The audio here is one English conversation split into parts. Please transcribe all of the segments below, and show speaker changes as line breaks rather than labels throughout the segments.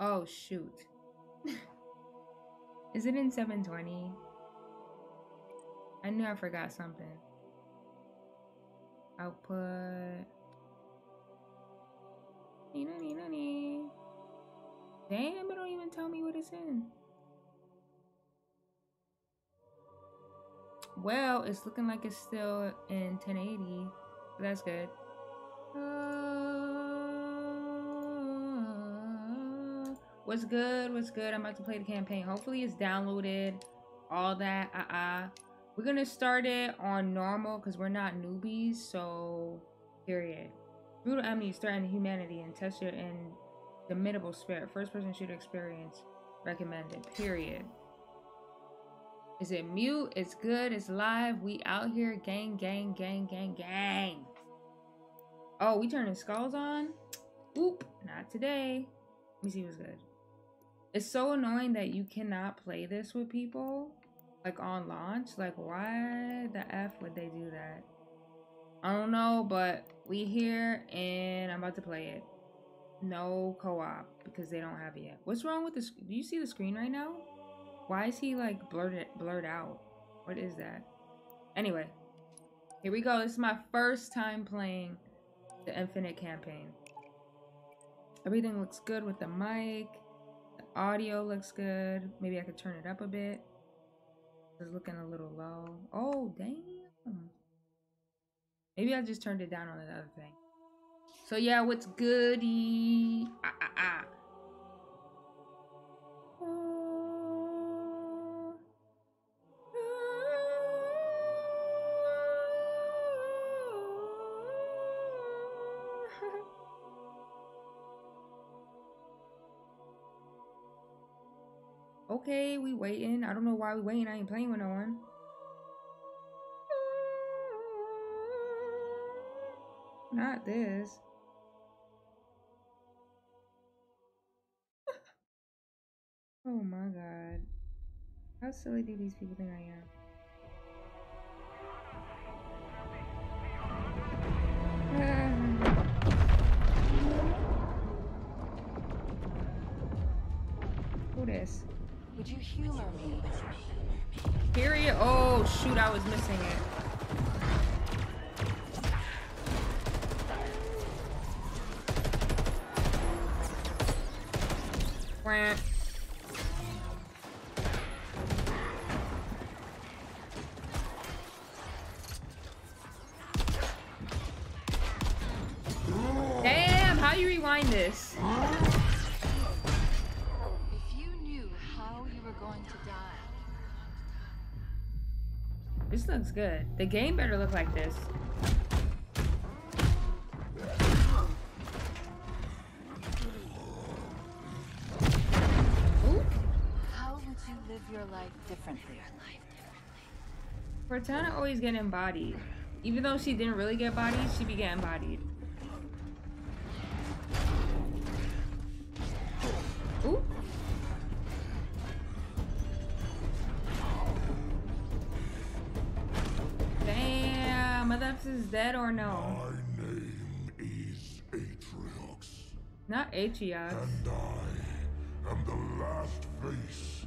Oh, shoot. Is it in 720? I knew I forgot something. Output. Damn, it don't even tell me what it's in. Well, it's looking like it's still in 1080. That's good. Uh, what's good? What's good? I'm about to play the campaign. Hopefully it's downloaded. All that. Uh-uh. We're going to start it on normal because we're not newbies. So, period. Brutal enemies threaten humanity and test your indomitable spirit. First person shooter experience recommended. Period. Is it mute? It's good. It's live. We out here. Gang, gang, gang, gang, gang. Oh, we turning skulls on? Oop, not today. Let me see what's good. It's so annoying that you cannot play this with people. Like on launch. Like why the F would they do that? I don't know, but we here and I'm about to play it. No co-op because they don't have it yet. What's wrong with this? Do you see the screen right now? Why is he like blurred blurred out? What is that? Anyway, here we go. This is my first time playing the Infinite campaign. Everything looks good with the mic. Audio looks good. Maybe I could turn it up a bit. It's looking a little low. Oh, damn. Maybe I just turned it down on the other thing. So yeah, what's goody? Ah, ah, ah. Okay, we waiting. I don't know why we waiting. I ain't playing with no one. Not this. oh my god. How silly do these people think I am? Who this?
Would you humor me?
Period. Oh shoot, I was missing it. Quack. This looks good. The game better look like this. Ooh.
How would you live your life differently?
Cortana always get embodied. Even though she didn't really get bodied, she be getting bodied.
Atriox. and I am the last face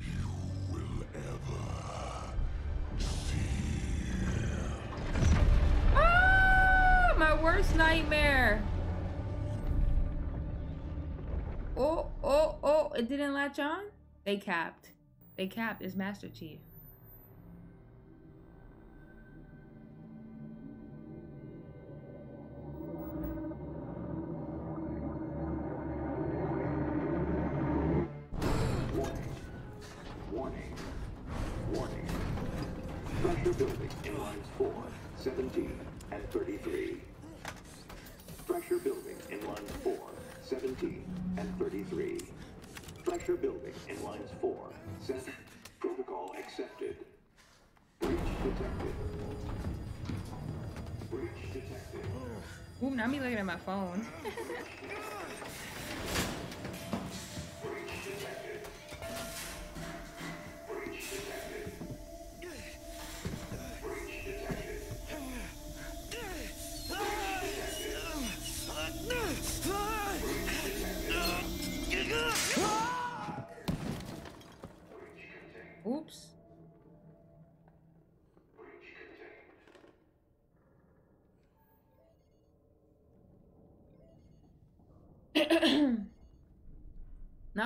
you will ever see.
Ah, my worst nightmare. Oh, oh, oh, it didn't latch on? They capped. They capped is Master Chief.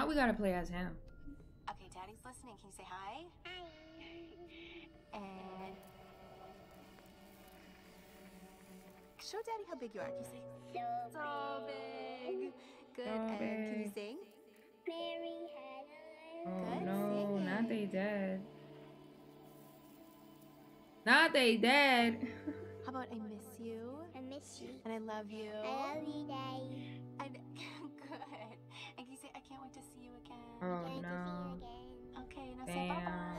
Now we gotta play as him.
Okay, Daddy's listening. Can you say hi? And show Daddy how big you are. Can you say so big? Good.
So
and can you
big.
sing?
Oh
Good,
no,
sing
not they dead. Not they dead.
How about I miss you
I miss you.
and I love you?
I love you, Daddy.
And good. And can you say I can't wait to see you again?
Oh
Can't
no.
to see you again.
Okay, now say bye bye.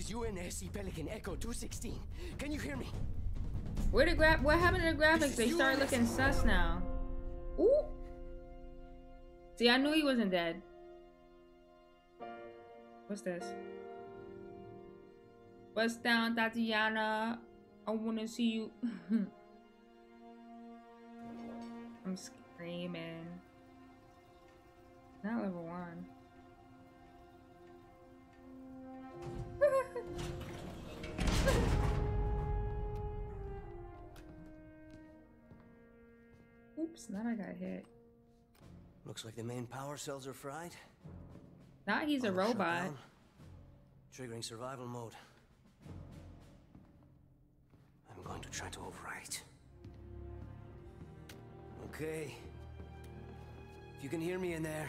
Is UNSC Pelican Echo 216. Can you hear me?
Where the grab? What happened to the graphics? They started looking sus now. Ooh. See, I knew he wasn't dead. What's this? What's down, Tatiana? I wanna see you. I'm screaming. Not level one. Oops, now I got hit.
Looks like the main power cells are fried.
Not he's a robot.
Triggering survival mode. I'm going to try to overwrite. Okay. If you can hear me in there,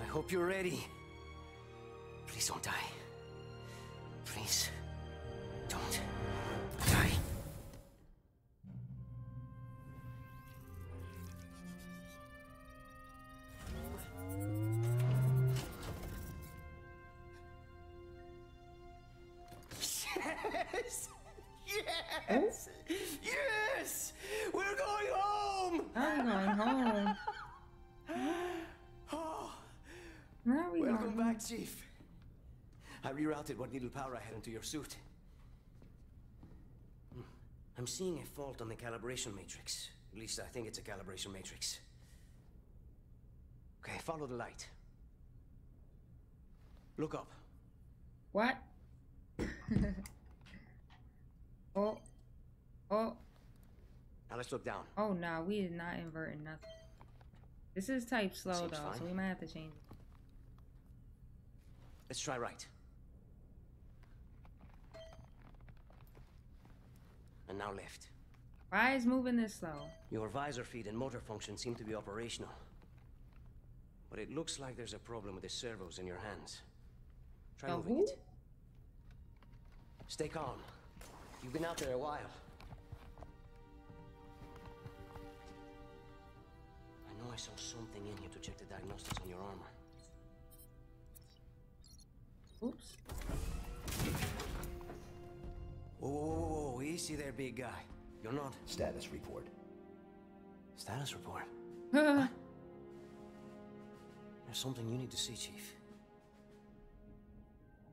I hope you're ready. Please don't die. Please don't die. Yes! Yes! Yes! We're going home!
I'm going home.
Oh,
Now we
welcome
going
back, Chief. I rerouted what little power I had into your suit. Hmm. I'm seeing a fault on the calibration matrix. At least I think it's a calibration matrix. Okay, follow the light. Look up.
What? oh. Oh.
Now let's look down.
Oh no, we did not invert nothing. This is type slow
Seems
though, so we might have to change it.
Let's try right. And now left.
Why is moving this slow?
Your visor feed and motor function seem to be operational. But it looks like there's a problem with the servos in your hands. Try
The
moving
who?
it. Stay calm. You've been out there a while. I know I saw something in here to check the diagnostics on your armor.
Oops.
Whoa, whoa, whoa, whoa, whoa, easy there, big guy. You're not.
Status report.
Status report. Uh-uh.
What?
There's something you need to see, Chief.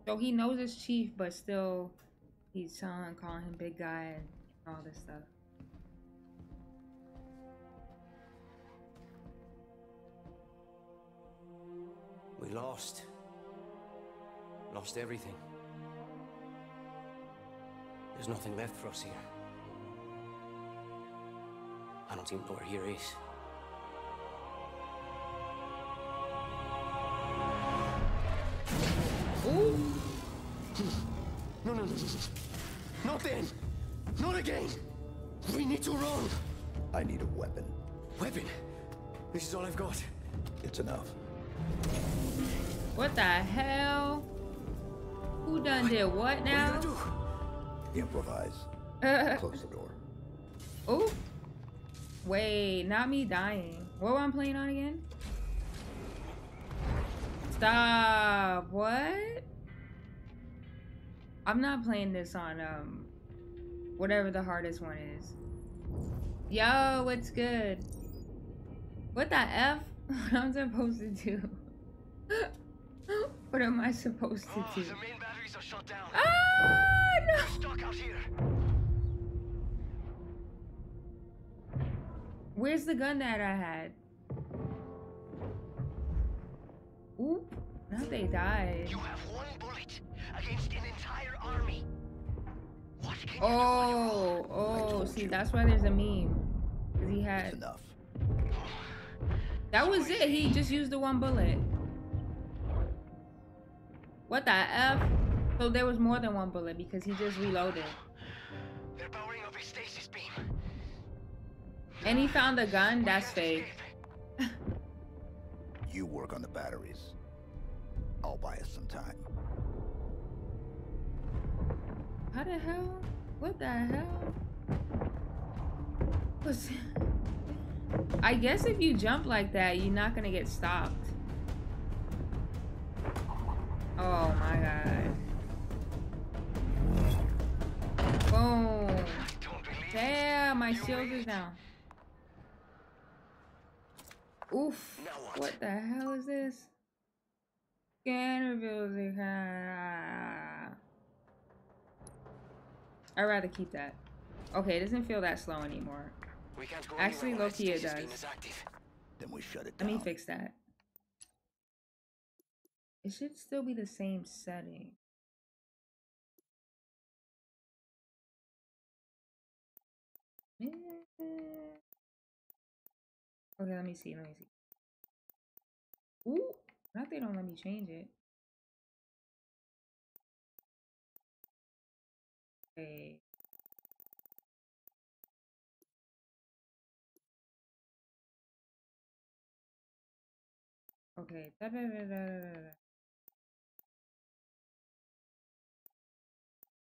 so he knows it's chief, but still he's telling calling him big guy and all this stuff.
We lost. Lost everything. There's nothing left for us here. I don't even know where here is.
Ooh.
No, no, no, no, no. Not then. Not again. We need to run.
I need a weapon.
Weapon. This is all I've got.
It's enough.
What the hell? Who done did what
What are
now?
you gonna do?
Improvise. Close the door.
Oh. Wait, not me dying. What am I playing on again? Stop. What? I'm not playing this on um whatever the hardest one is. Yo, what's good? What the F? What am I supposed to do? what am I supposed to
Oh,
do?
the main batteries are shut down.
Ah, no!
Stuck out here.
Where's the gun that I had? Oop. Now they died.
You have one bullet against an entire army. What can you do on your oh, own?
Oh, oh, see, that's why there's a meme. 'Cause he
It's
had.
enough.
That was it. He just used the one bullet. What the F? So there was more than one bullet because he just reloaded.
They're powering up a stasis beam.
And he found the gun?
We
That's fake.
You work on the batteries. I'll buy us some time.
How the hell? What the hell? What's... I guess if you jump like that, you're not gonna get stopped. Oh my god. Boom.
I don't believe it.
Damn, my
You
shield is down. Oof.
What?
What the hell is this? Scanner building. Ah. I'd rather keep that. Okay, it doesn't feel that slow anymore.
We can't go
Actually,
anywhere
it
that stasis beam
does.
Then we shut it
Let
down.
me fix that. It should still be the same setting. Mm. Okay, let me see. Let me see. Ooh, not they don't let me change it. Okay. Okay. Da, da, da, da, da, da, da.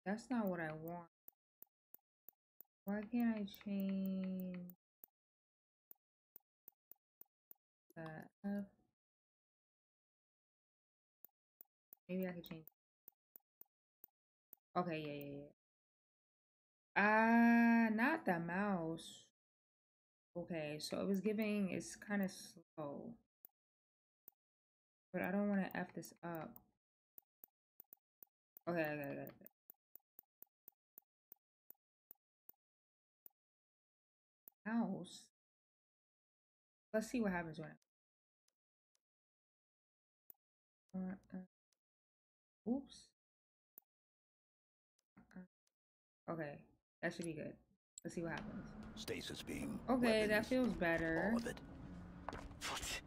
That's not what I want. Why can't I change the F? Maybe I could change. Okay, yeah, yeah, yeah. Ah, not the mouse. Okay, so it was giving, it's kind of slow. But I don't want to F this up. Okay, okay, okay. okay. Mouse. Let's see what happens when I. Uh, uh, oops. Uh, okay, that should be good. Let's see what happens.
Stasis beam.
Okay, that feels better.
All of it.
What?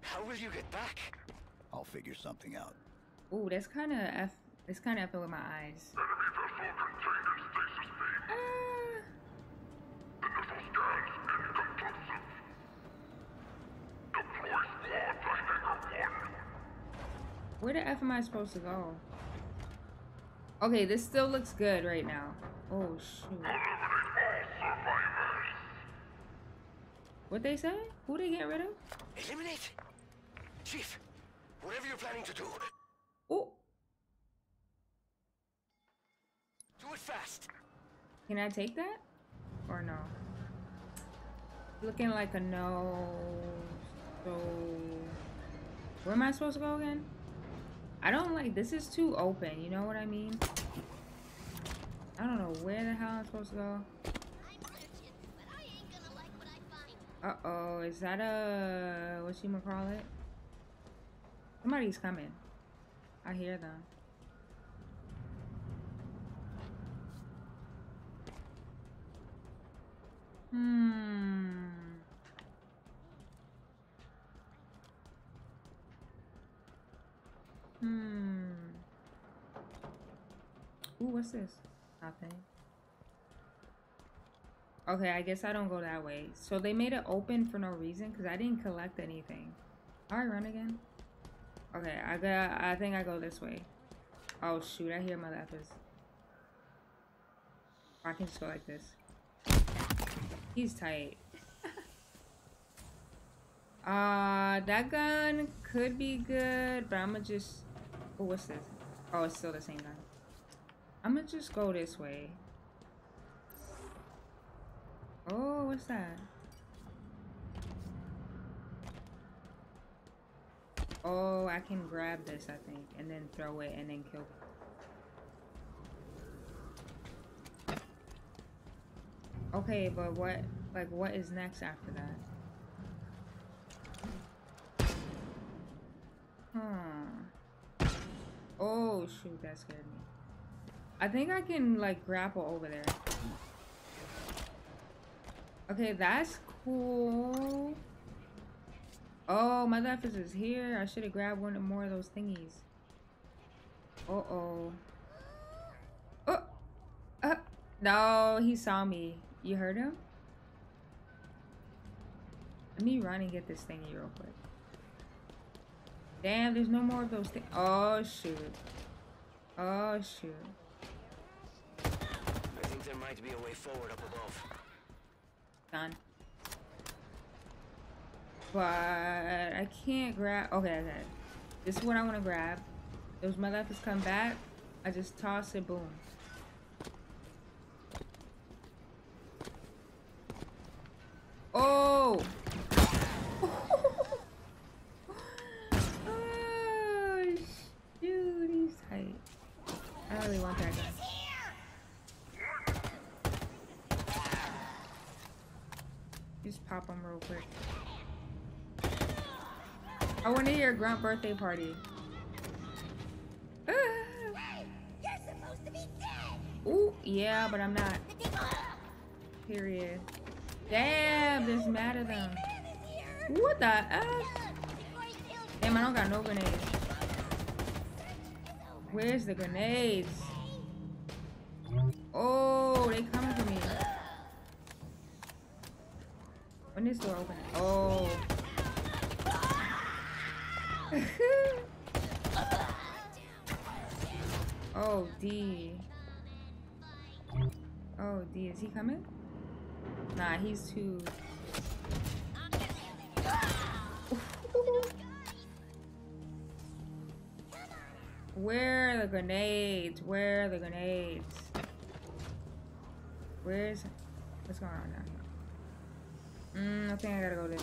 How will you get back?
I'll figure something out.
Ooh, that's kind of f. It's kind of effing with my eyes. Ah. Where the f am I supposed to go? Okay, this still looks good right now. Oh shoot. What they say? Who they get rid of?
Eliminate? Chief, whatever you're planning to do,
Oh,
do it fast.
can I take that? Or no? Looking like a no. So, where am I supposed to go again? I don't like this. Is too open. You know what I mean? I don't know where the hell I'm supposed to go.
I'm searching, but I ain't gonna like what I find.
Uh oh, is that a what you gonna call it? Somebody's coming. I hear them. Hmm. Hmm. Ooh, what's this? Nothing. Okay, I guess I don't go that way. So they made it open for no reason because I didn't collect anything. All right, run again. Okay, I got. I think I go this way. Oh shoot! I hear my. Or I can just go like this. He's tight. Uh, that gun could be good, but I'm gonna just. Oh, what's this? Oh, it's still the same gun. I'm gonna just go this way. Oh, what's that? Oh, I can grab this, I think, and then throw it and then kill. Okay, but what, like, what is next after that? Huh. Oh, shoot, that scared me. I think I can, like, grapple over there. Okay, that's cool. Oh, my life is here. I should have grabbed one or more of those thingies. Uh-oh. Oh! Uh, no, he saw me. You heard him? Let me run and get this thingy real quick. Damn, there's no more of those things. Oh, shoot. Oh, shoot.
I think there might be a way forward up above.
Done. But I can't grab. Okay, okay. This is what I want to grab. Those motherfuckers come back. I just toss it. Boom. Oh! oh, shoot, he's tight. I really want that gun. Just pop him real quick. I want to hear Grunt birthday party. Ah.
You're supposed to be dead.
Ooh, yeah, but I'm not. Period. Damn, there's mad at them. What the F? Damn, I don't got no grenades. Where's the grenades? Gotta go.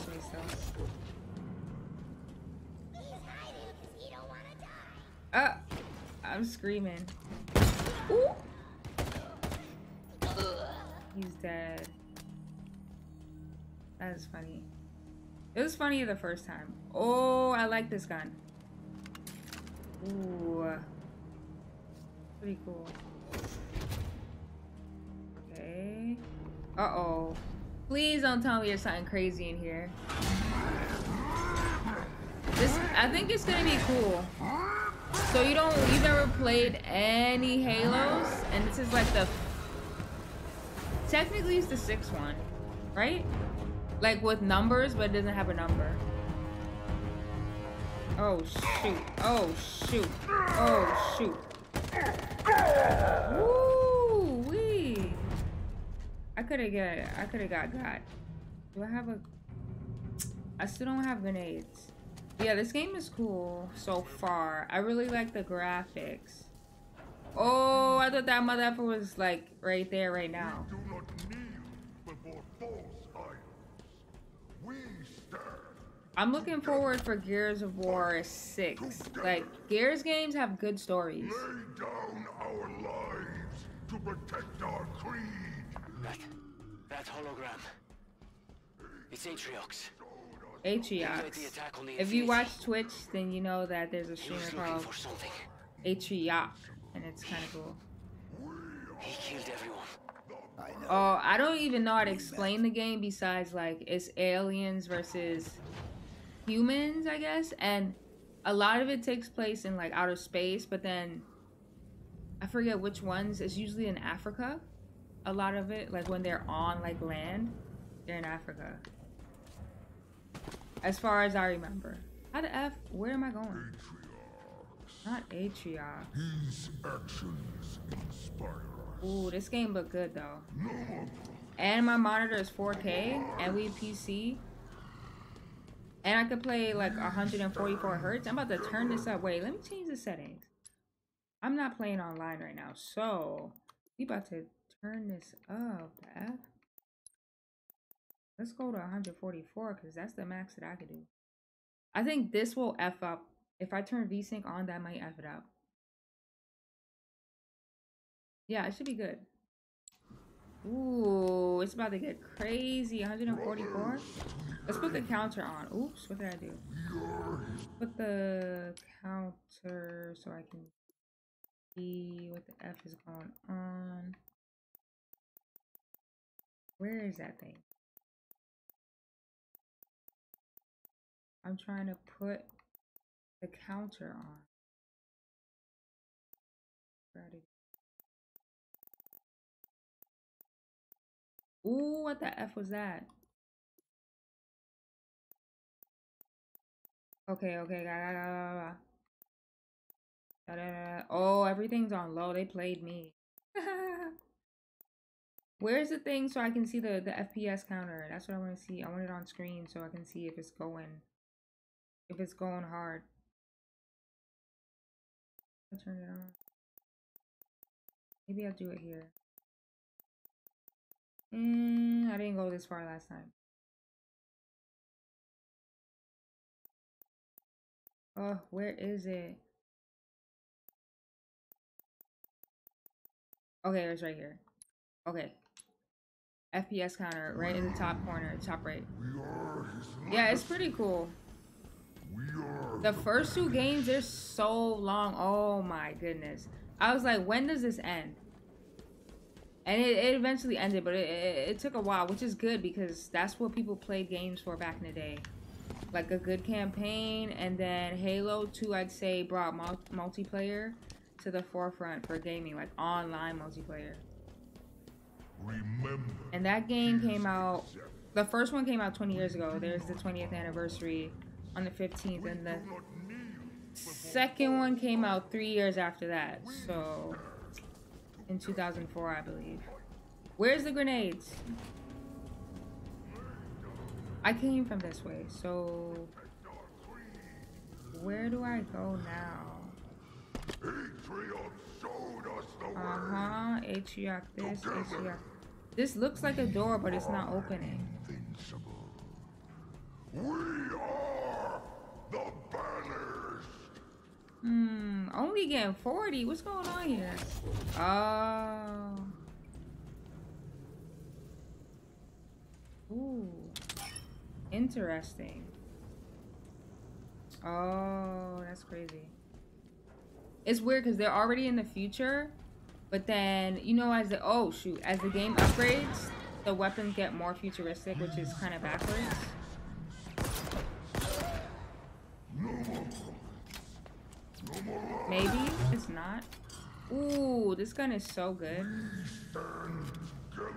Ah, I'm screaming. Ooh. He's dead. That is funny. It was funny the first time. Oh, I like this gun. Ooh. Pretty cool. Okay. Uh-oh. Please don't tell me there's something crazy in here. This, I think it's gonna be cool. So you don't, you've never played any Halos, and this is like the, technically it's the sixth one, right? Like with numbers, but it doesn't have a number. Oh shoot, oh shoot, oh shoot. Woo. I could have got, I could have got got. Do I have a, I still don't have grenades. Yeah, this game is cool so far. I really like the graphics. Oh, I thought that motherfucker was like right there right now.
Do not kneel before false idols. We stand.
I'm looking forward for Gears of War 6. Like, Gears games have good stories.
Lay down our lives to protect our creed.
That, that hologram. It's Atriox.
Atriox. If you watch Twitch, then you know that there's a
He
streamer called
for.
Atriox, and it's kind of cool.
He killed everyone.
I.
Oh, I don't even know how to explain the game besides like it's aliens versus humans, I guess, and a lot of it takes place in like outer space, but then I forget which ones. It's usually in Africa. A lot of it, like when they're on like land, they're in Africa. As far as I remember. How the F? Where am I going?
Atriox.
Not Atriox.
His actions inspire us.
Ooh, this game look good though.
No
And my monitor is 4K, and we PC. And I could play like 144 hertz. I'm about to turn this up. Wait, let me change the settings. I'm not playing online right now, so we about to turn this up. F. Let's go to 144 because that's the max that I could do. I think this will F up. If I turn VSync on, that might F it up. Yeah, it should be good. Ooh, it's about to get crazy. 144. Let's put the counter on. Oops, what did I do? Put the counter so I can see what the F is going on. Where is that thing? I'm trying to put the counter on. Ooh, what the F was that? Okay, okay, da, da, da. Oh, everything's on low. They played me. Where's the thing so I can see the, the FPS counter? That's what I want to see. I want it on screen so I can see if it's going. If it's going hard. I'll turn it on. Maybe I'll do it here. Mm, I didn't go this far last time. Oh, where is it? Okay, it's right here. Okay. FPS counter right in the top corner, top right. Yeah, it's pretty cool. The first two games, they're so long. Oh my goodness. I was like, when does this end? And it, it eventually ended, but it, it, it took a while, which is good because that's what people played games for back in the day. Like a good campaign, and then Halo 2, I'd say, brought multiplayer to the forefront for gaming, like online multiplayer. And that game came out, the first one came out 20 years ago. There's the 20th anniversary on the 15th, and the second one came out three years after that. So in 2004, I believe. Where's the grenades? I came from this way, so where do I go now? Uh-huh, Atrioc this, Atrioc. This looks like a door, but it's not opening.
We are the banished.
Hmm, only getting 40. What's going on here? Oh. Ooh. Interesting. Oh, that's crazy. It's weird because they're already in the future, but then, you know, as the, oh shoot, as the game upgrades, the weapons get more futuristic, which is kind of backwards. Maybe it's not. Ooh, this gun is so good.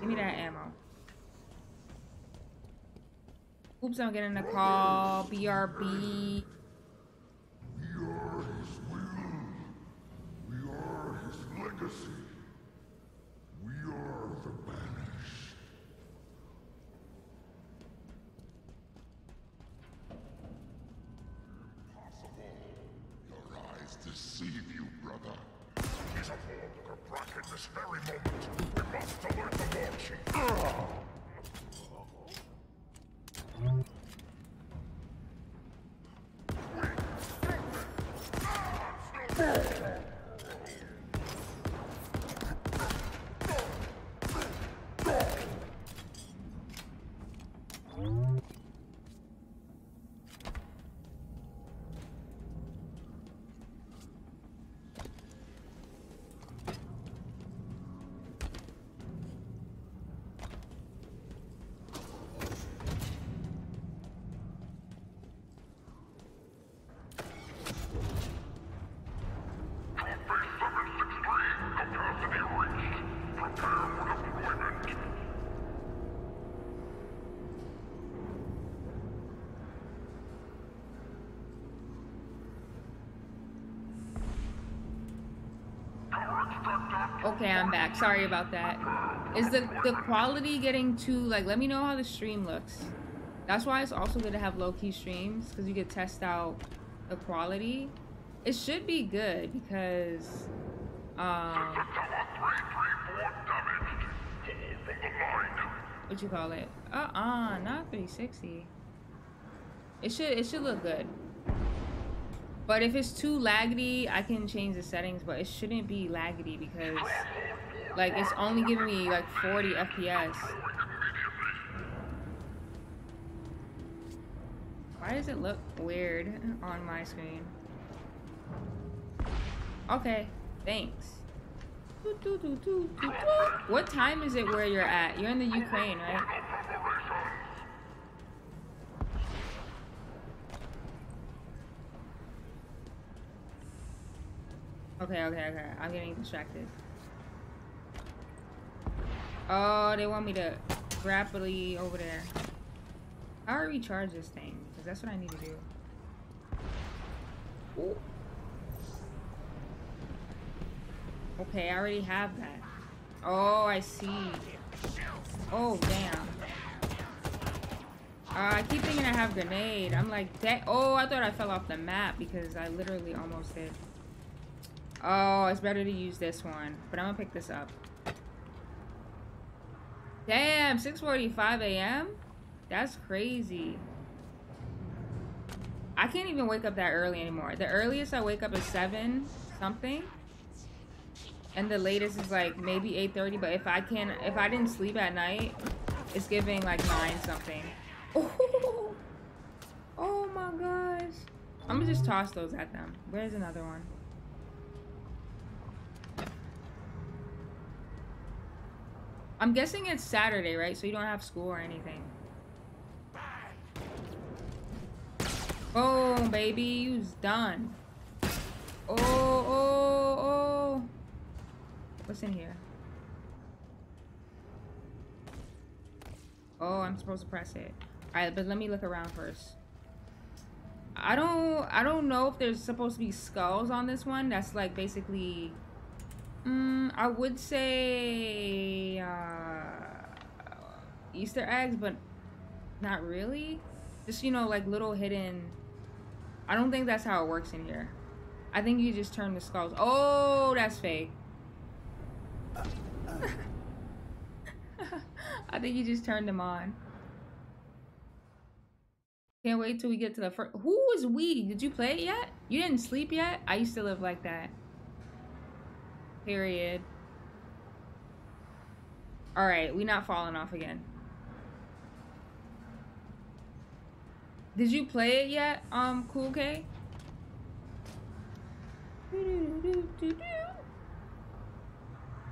Give me that ammo. Oops, I'm getting a call. BRB. Okay, I'm back. Sorry about that. Is the the quality getting too like? Let me know how the stream looks. That's why it's also good to have low key streams because you could test out the quality. It should be good because um what you call it? Uh-uh, not 360. It should it should look good. But if it's too laggedy, I can change the settings, but it shouldn't be laggedy because like it's only giving me like 40 FPS. Why does it look weird on my screen? Okay, thanks. What time is it where you're at? You're in the Ukraine, right? Okay, okay. I'm getting distracted. Oh, they want me to rapidly over there. I recharge this thing? Because that's what I need to do. Ooh. Okay, I already have that. Oh, I see. Oh, damn. Uh, I keep thinking I have grenade. I'm like. Oh, I thought I fell off the map because I literally almost did. Oh, it's better to use this one. But I'm gonna pick this up. Damn, 6.45 a.m.? That's crazy. I can't even wake up that early anymore. The earliest I wake up is 7 something. And the latest is like maybe 8.30. But if I can if I didn't sleep at night, it's giving like 9 something. Oh, oh my gosh. I'm gonna just toss those at them. Where's another one? I'm guessing it's Saturday, right? So you don't have school or anything. Boom, baby. You's done. Oh, oh, oh. What's in here? Oh, I'm supposed to press it. Alright, but let me look around first. I don't I don't know if there's supposed to be skulls on this one. That's like basically Mm, I would say uh, Easter eggs, but not really. Just, you know, like little hidden... I don't think that's how it works in here. I think you just turn the skulls. Oh, that's fake. I think you just turned them on. Can't wait till we get to the first. Who is we? Did you play it yet? You didn't sleep yet? I used to live like that. Period. Alright, we not falling off again. Did you play it yet, um, Cool K?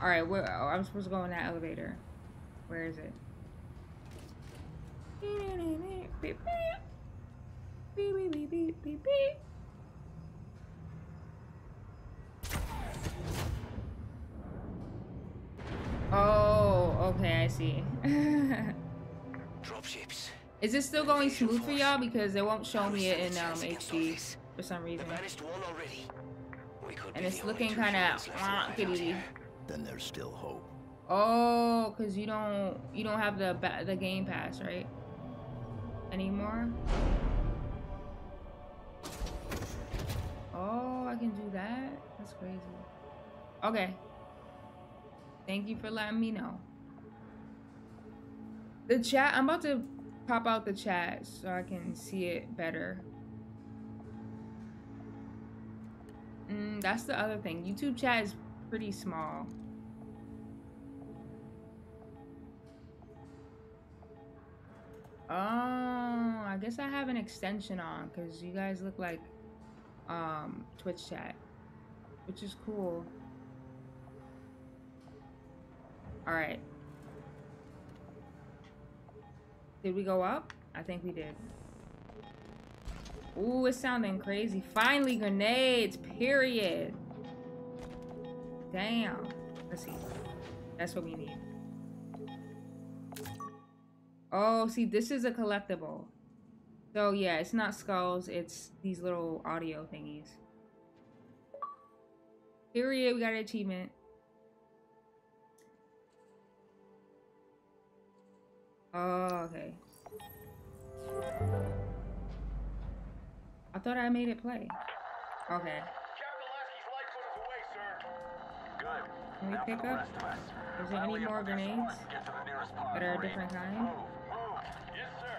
Alright, oh, I'm supposed to go in that elevator. Where is it? Oh, okay, I see.
Dropships.
Is it still going smooth for y'all? Because it won't show me it in um, HD for some reason. And it's looking kind of wonkety.
Then there's still hope.
Oh, cause you don't you don't have the the game pass, right? Anymore. Oh, I can do that. That's crazy. Okay. Thank you for letting me know. The chat, I'm about to pop out the chat so I can see it better. Mm, that's the other thing. YouTube chat is pretty small. Oh, I guess I have an extension on because you guys look like um, Twitch chat, which is cool. All right. Did we go up? I think we did. Ooh, it's sounding crazy. Finally, grenades, period. Damn. Let's see. That's what we need. Oh, see, this is a collectible. So, yeah, it's not skulls. It's these little audio thingies. Period. We got an achievement. Oh, okay. I thought I made it play. Okay.
Captain Lasky's lifeboat is away, sir. Good.
Can we pick up?
rest of us.
Is there any more grenades
squad and get to the nearest pod
that are a different kind?
Move, move. Yes, sir.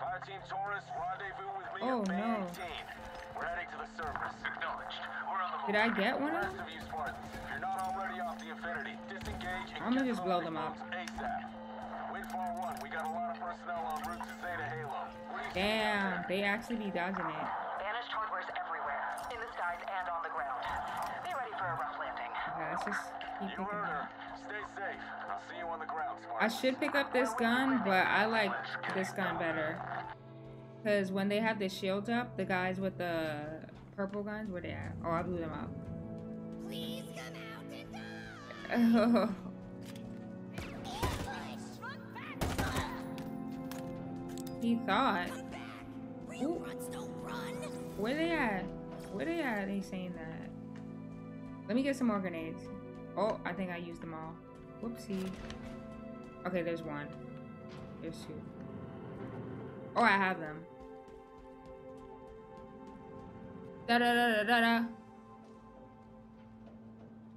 Fire Team Taurus, rendezvous with me
Oh,
at Bay
no.
18. We're heading to the surface. Acknowledged. We're on the.
Did I get one of them?
of you Spartans, if you're not already off the Infinity, disengage and
I'ma just blow them up.
ASAP.
Damn,
out there?
they actually be dodging it.
Banished hardware's everywhere, in the skies and on the ground. Be ready for a rough landing.
Okay, let's just keep
You
picking
heard her.
up.
Stay safe. I'll see you on the ground,
I should pick up this gun, but I like this gun better. Cause when they have the shields up, the guys with the purple guns, where they at? Oh, I blew them up.
Please come out and die!
he thought.
Real runs don't run!
Where they at? Where they at? They saying that. Let me get some more grenades. Oh, I think I used them all. Whoopsie. Okay, there's one. There's two. Oh, I have them. Da da da da da da.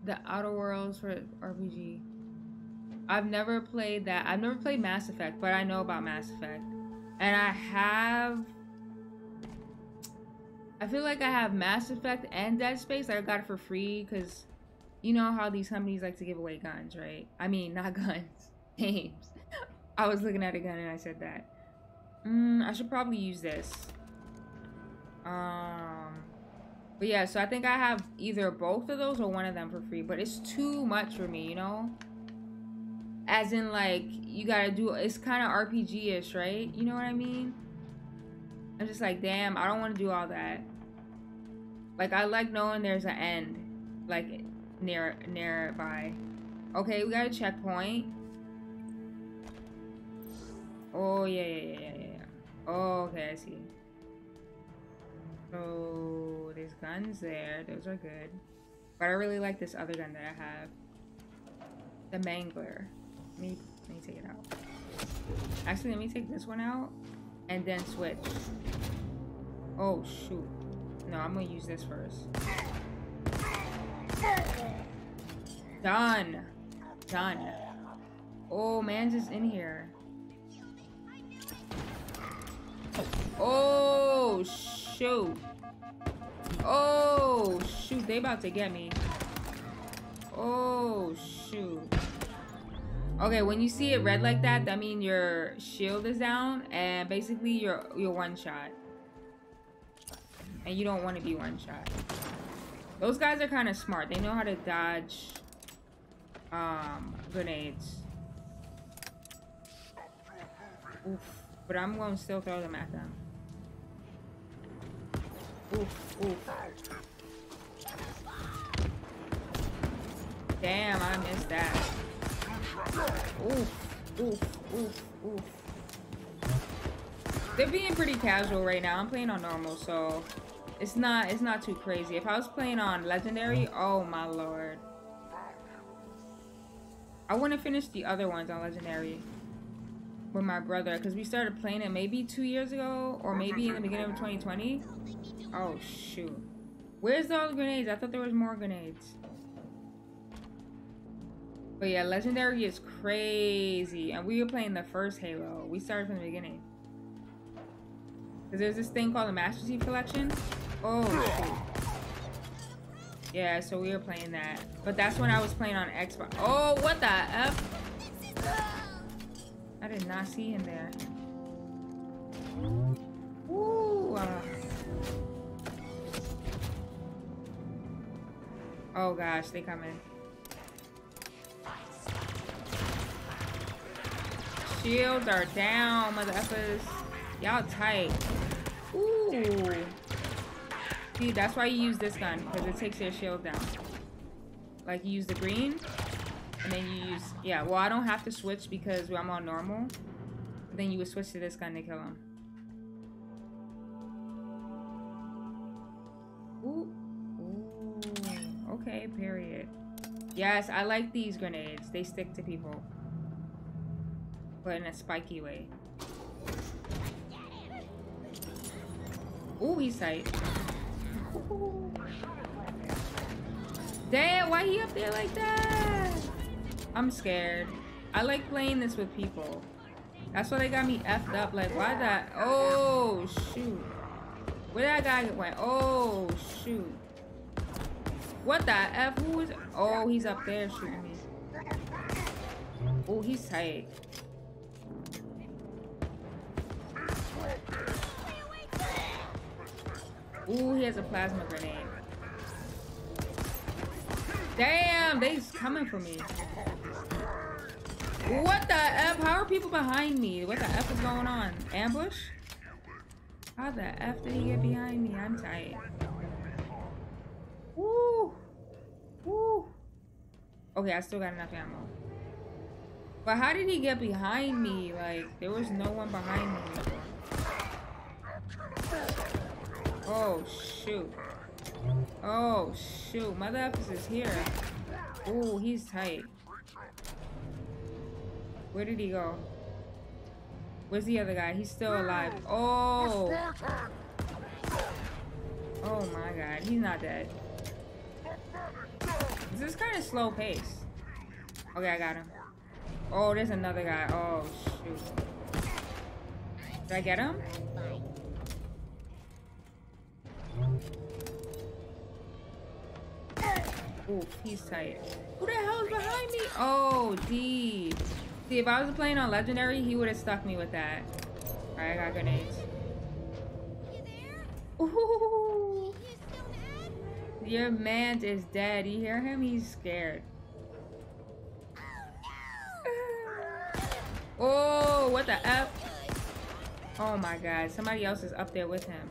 The Outer Worlds for RPG. I've never played that. I've never played Mass Effect, but I know about Mass Effect. And I have I feel like I have Mass Effect and Dead Space. I got it for free because you know how these companies like to give away guns, right? I mean, not guns, games. I was looking at a gun and I said that. Mm, I should probably use this. Um, but yeah, so I think I have either both of those or one of them for free. But it's too much for me, you know. As in, like you gotta do. It's kind of RPG-ish, right? You know what I mean? I'm just like, damn, I don't want to do all that. Like, I like knowing there's an end, like near nearby. Okay, we got a checkpoint. Oh yeah, yeah, yeah, yeah, yeah. Oh, okay, I see. So there's guns there. Those are good. But I really like this other gun that I have. The Mangler. Me let me take it out. Actually, let me take this one out and then switch. Oh shoot. No, I'm gonna use this first. Done. Done. Oh, man's just in here. Oh shoot. Oh shoot, they about to get me. Oh shoot. Okay, when you see it red like that, that means your shield is down and basically you're you're one shot. And you don't want to be one shot. Those guys are kind of smart. They know how to dodge um grenades. Oof. But I'm going to still throw them at them. Oof, oof. Damn, I missed that. They're being pretty casual right now. I'm playing on normal, so it's not it's not too crazy. If I was playing on legendary, oh my lord. I want to finish the other ones on legendary with my brother because we started playing it maybe two years ago or maybe in the beginning of 2020. Oh shoot. Where's all the grenades? I thought there was more grenades. But yeah, Legendary is crazy. And we were playing the first Halo. We started from the beginning. Because there's this thing called the Master Chief Collection. Oh. Yeah, so we were playing that. But that's when I was playing on Xbox. Oh, what the F? I did not see him there. Ooh. uh. Oh gosh, they coming. Shields are down, motherfuckers. Y'all tight. Ooh. See, that's why you use this gun, because it takes your shield down. Like, you use the green, and then you use... Yeah, well, I don't have to switch because I'm on normal. But then you would switch to this gun to kill him. Ooh. Ooh. Okay, period. Yes, I like these grenades. They stick to people. But in a spiky way. Ooh, he's tight. Damn, why he up there like that? I'm scared. I like playing this with people. That's why they got me effed up. Like, why that? Oh, shoot. Where that guy went? Oh, shoot. What the F? Who is? Oh, he's up there shooting me. Oh, he's tight. Ooh, he has a plasma grenade. Damn, they's coming for me. What the F? How are people behind me? What the F is going on? Ambush? How the F did he get behind me? I'm tight. Woo! Woo! Okay, I still got enough ammo. But how did he get behind me? Like, there was no one behind me. Oh, shoot. Oh, shoot. Mother F is here. Ooh, he's tight. Where did he go? Where's the other guy? He's still alive. Oh! Oh my god, he's not dead. This is kind of slow pace. Okay, I got him. Oh, there's another guy. Oh, shoot. Did I get him? Oof, he's tight. Who the hell is behind me? Oh, D. See, if I was playing on Legendary, he would have stuck me with that. Alright, I got grenades. Ooh. Your man is dead. You hear him? He's scared. Oh, oh what the F? Oh my god, somebody else is up there with him.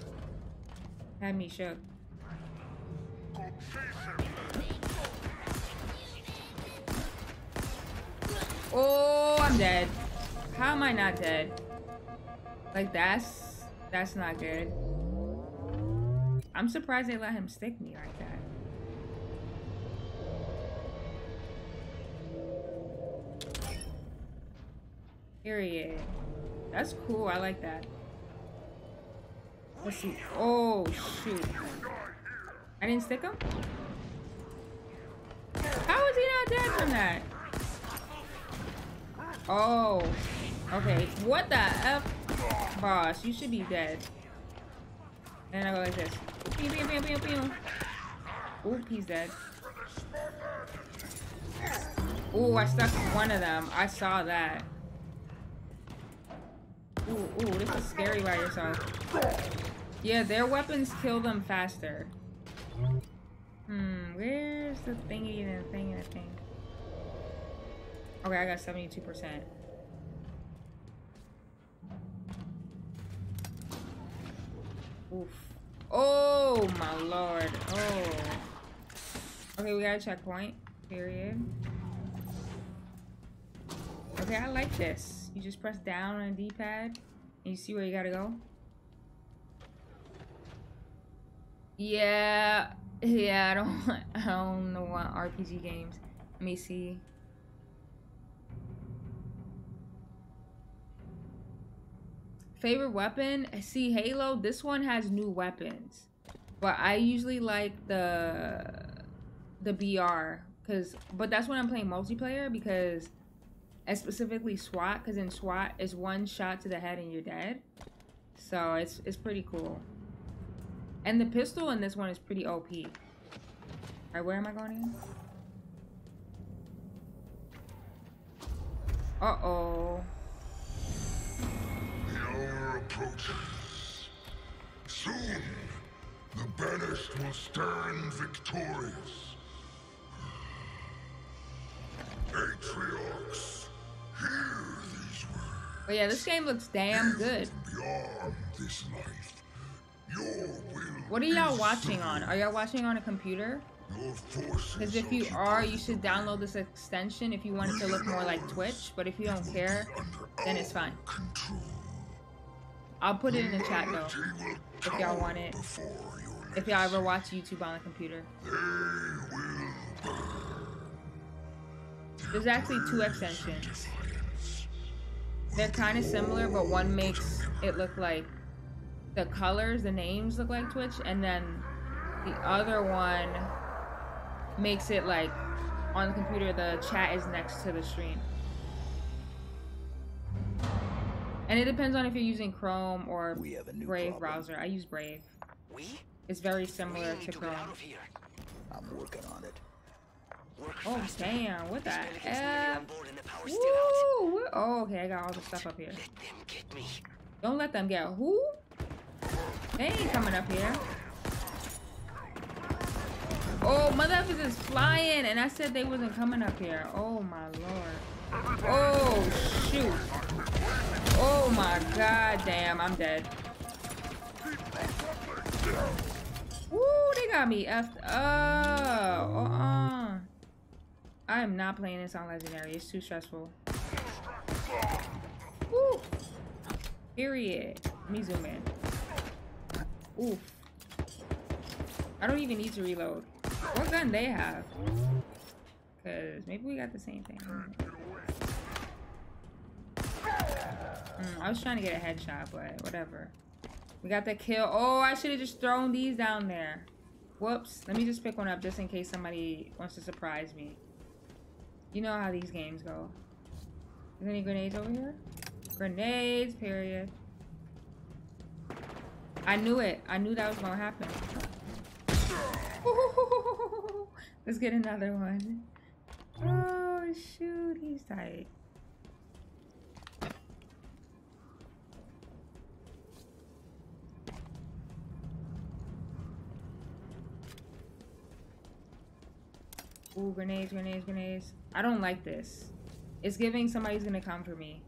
Shook. Oh, I'm dead. How am I not dead? Like that's that's not good. I'm surprised they let him stick me like that. Period. That's cool. I like that. Let's see. Oh, shoot. I didn't stick him? How is he not dead from that? Oh. Okay. What the F? Boss, you should be dead. And I go like this. Pew. Oop, he's dead. Ooh, I stuck one of them. I saw that. Ooh, ooh, this is scary by yourself. Yeah, their weapons kill them faster. Hmm, where's the thingy and the thing and the thing? Okay, I got 72%. Oof. Oh, my lord. Oh. Okay, we got a checkpoint. Period. Okay, I like this. You just press down on a D-pad, and you see where you gotta go. Yeah, yeah, I don't, I don't what RPG games. Let me see. Favorite weapon? See, Halo, this one has new weapons. But I usually like the the BR cuz but that's when I'm playing multiplayer because and specifically SWAT cuz in SWAT is one shot to the head and you're dead. So it's it's pretty cool. And the pistol in this one is pretty OP. Alright, where am I going? Uh-oh.
The hour approaches. Soon, the banished will stand victorious. Patriarchs, hear these words.
But yeah, this game looks damn good.
Beyond this life,
What are y'all watching on? Are y'all watching on a computer? Because if you are, you should download this extension if you want it to look more like Twitch. But if you don't care, then it's fine. I'll put it in the chat though, if y'all want it. If y'all ever watch YouTube on a computer. There's actually two extensions. They're kind of similar, but one makes it look like the colors, the names look like Twitch, and then the other one makes it like on the computer the chat is next to the stream. And it depends on if you're using Chrome or
We have a new
Brave
problem.
browser. I use Brave.
We?
It's very
We
similar
need
to
to get
Chrome.
out of here.
I'm working on it.
Work
Oh
faster.
damn! What the
These Pelicans may be on
F?
board and the power's still out.
Woo! Oh, okay. I got all the stuff up here.
Let them get me.
Don't let them get who? They ain't coming up here. Oh, mother effers is flying, and I said they wasn't coming up here. Oh my lord. Oh shoot. Oh my god damn, I'm dead. Woo, they got me effed up. Uh-uh. I am not playing this on Legendary. It's too stressful. Woo. Period. Let me zoom in. Oof. I don't even need to reload. What gun they have? Cause maybe we got the same thing. Mm, I was trying to get a headshot, but whatever. We got the kill. Oh, I should have just thrown these down there. Whoops. Let me just pick one up just in case somebody wants to surprise me. You know how these games go. Is there any grenades over here? Grenades, period. I knew it. I knew that was gonna happen. Let's get another one. Oh shoot, he's tight. Ooh, grenades, grenades, grenades. I don't like this. It's giving somebody's gonna come for me.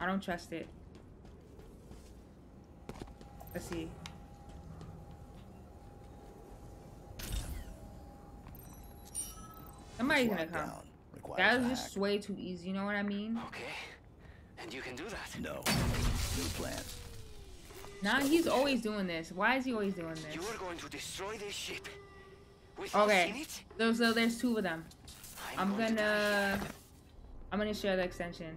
I don't trust it. Let's see. Somebody's gonna come.
down.
That was just way too easy. You know what I mean?
Okay. And you can do that.
No. New plan.
Nah, he's always doing this. Why is he always doing this?
You are going to destroy this ship. With us in
Okay.
it,
So, so there's two of them. I'm
going to die.
gonna. I'm gonna share the extension.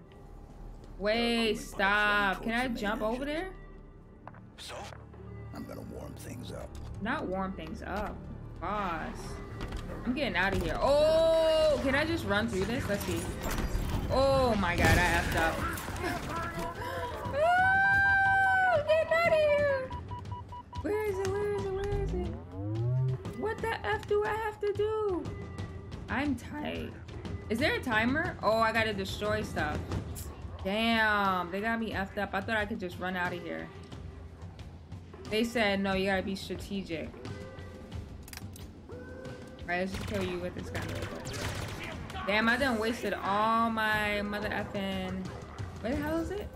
Wait, stop. Can I jump over there?
So?
I'm gonna warm things up.
Not warm things up. Boss. I'm getting out of here. Oh, can I just run through this? Let's see. Oh my god, I effed up. Oh, get out of here. Where is it? Where is it? Where is it? What the F do I have to do? I'm tight. Is there a timer? Oh, I gotta destroy stuff. Damn, they got me effed up. I thought I could just run out of here. They said, no, you gotta be strategic. Alright, let's just kill you with this gun. Damn, I done wasted all my mother effing. Where the hell is it?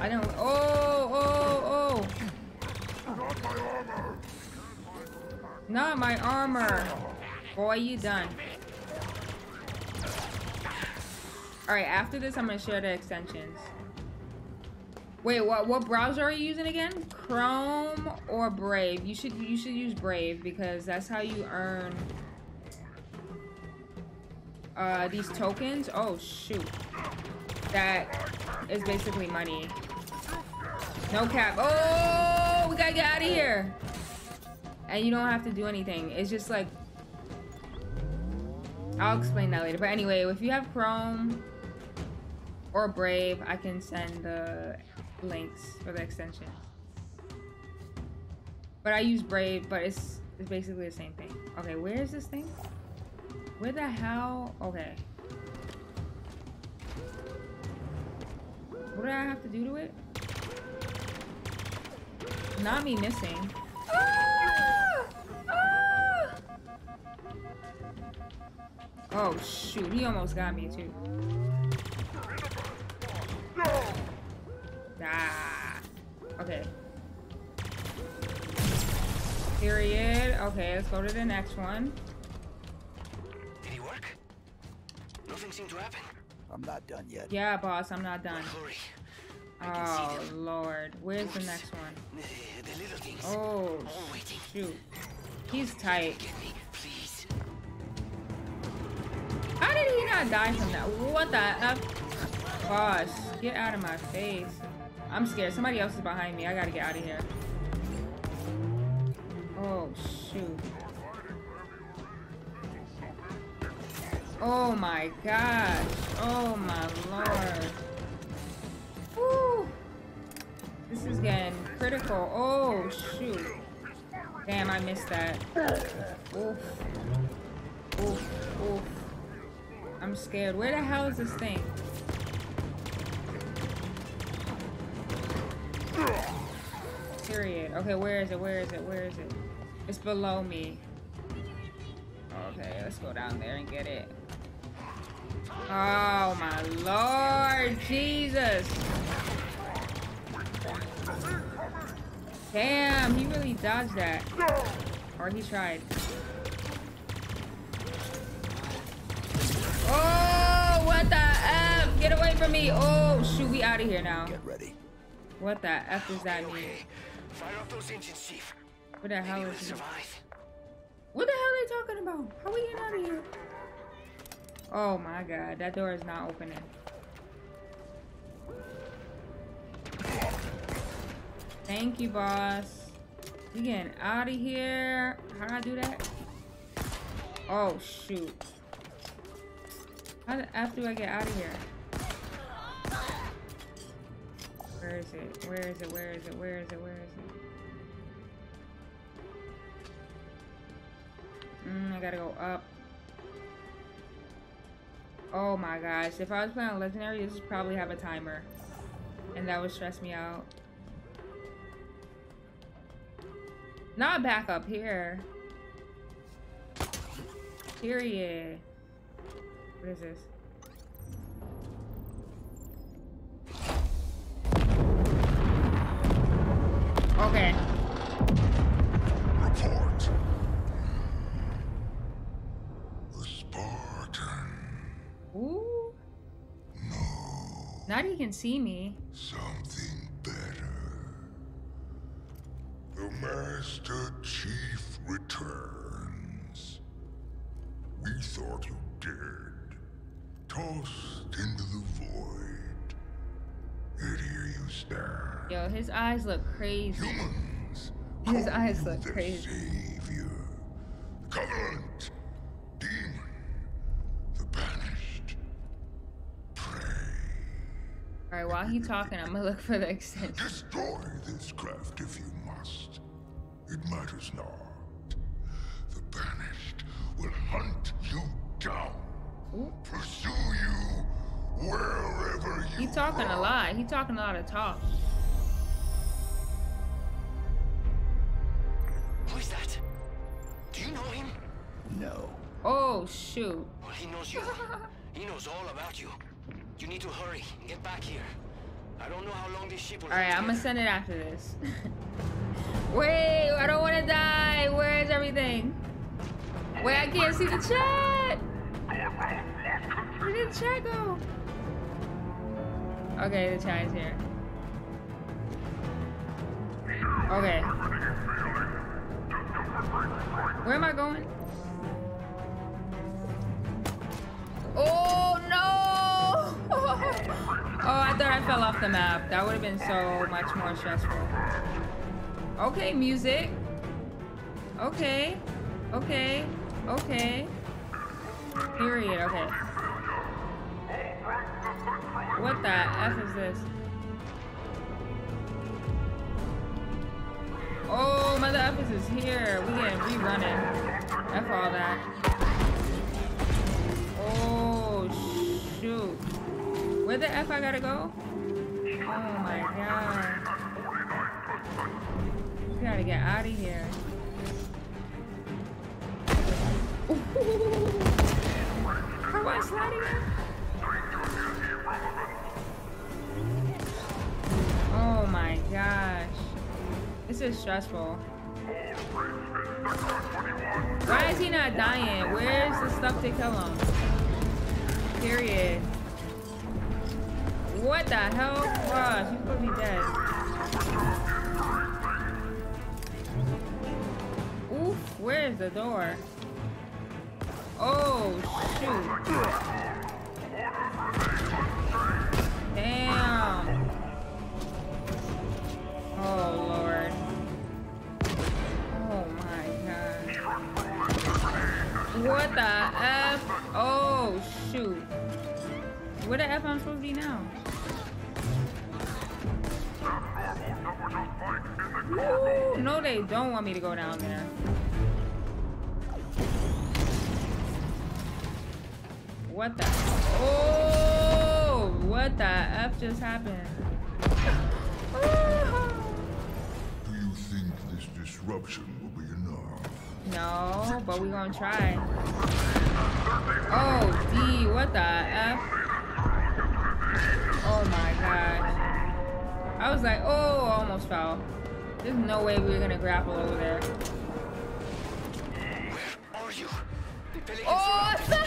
I don't. Oh, oh, oh. Not my armor. Boy, you done. Alright, after this, I'm gonna share the extensions. Wait, what what browser are you using again? Chrome or Brave? You should you should use Brave because that's how you earn uh these tokens. Oh shoot. That is basically money. No cap. Oh, we gotta get out of here. And you don't have to do anything. It's just like I'll explain that later. But anyway, if you have Chrome or Brave, I can send the links for the extension. But I use Brave, but it's it's basically the same thing. Okay, where is this thing? Where the hell? Okay. What do I have to do to it? Not me missing. Oh shoot, he almost got me too. Ah. Okay. Period. Okay, let's go to the next one.
Did it work? Nothing seemed to happen.
I'm not done yet.
Yeah, boss, I'm not done.
Hurry. I can see
Oh lord, where's the next one?
The, the little things.
Oh
waiting.
shoot, he's tight.
Get me, please.
How did he not die from that? What the f? Boss, get out of my face. I'm scared. Somebody else is behind me. I gotta get out of here. Oh, shoot. Oh my gosh. Oh my lord. Woo. This is getting critical. Oh, shoot. Damn, I missed that. Oof. Oof. Oof. I'm scared. Where the hell is this thing? Period. Okay, where is it? Where is it? Where is it? It's below me. Okay, let's go down there and get it. Oh my lord, Jesus. Damn, he really dodged that. Or he tried. Oh, what the F? Get away from me. Oh, shoot, we out of here now.
Get ready.
What the F does that mean?
Fire up those engines, Chief.
What the hell
You will
is
survive.
What the hell are they talking about? How are we getting out of here? Oh my god, that door is not opening. Thank you, boss. We getting out of here. How do I do that? Oh shoot. How the F do I get out of here? Where is it? Where is it? Where is it? Where is it? Where is it? Mm, I gotta go up. Oh my gosh. If I was playing Legendary, this would probably have a timer. And that would stress me out. Not back up here. Period. What is this? Okay.
Report. The Spartan.
Ooh. No. Now you can see me.
Something better. The Master Chief returns. We thought you dead. Tossed into the void. You stand.
Yo, his eyes look crazy.
Humans.
His eyes look crazy.
Savior. Covenant. Demon. The banished. Prey.
Alright, while he talking, I'm gonna look for the extension.
Destroy this craft if you must. It matters not. The banished will hunt you down. Pursue you wherever you
He talking a lot. He talking a lot of talk.
Who is that? Do you know him?
No.
Oh shoot.
Well, he knows you. he knows all about you. You need to hurry and get back here. I don't know how long this ship will
Alright,
hold
I'm gonna send it after this. Wait, I don't wanna die. Where is everything? Wait, I can't see the chat. Where did the chat go? Okay, the is here. Okay. Where am I going? Oh no! oh, I thought I fell off the map. That would have been so much more stressful. Okay, music. Okay. Okay. Okay. Period. Okay. What the F is this? Oh, Mother F is here. We getting rerunning. F all that. Oh, shoot. Where the F I gotta go? Oh my god. We gotta get out of here. How am I sliding now? Oh my gosh. This is stressful. Why is he not dying? Where's the stuff to kill him? Period. What the hell? Gosh, supposed to be dead. Oof, where's the door? Oh, shoot. Oh, Lord. Oh, my God. What the F? Oh, shoot. Where the F I'm supposed to be now? Ooh, no, they don't want me to go down there. What the? Oh, what the F just happened?
Disruption will be enough?
No, but we're gonna try. Oh, D, what the F? Oh my gosh. I was like, oh, almost fell. There's no way we are gonna grapple over there.
Where are you? The Pelicans
Oh,
are
no!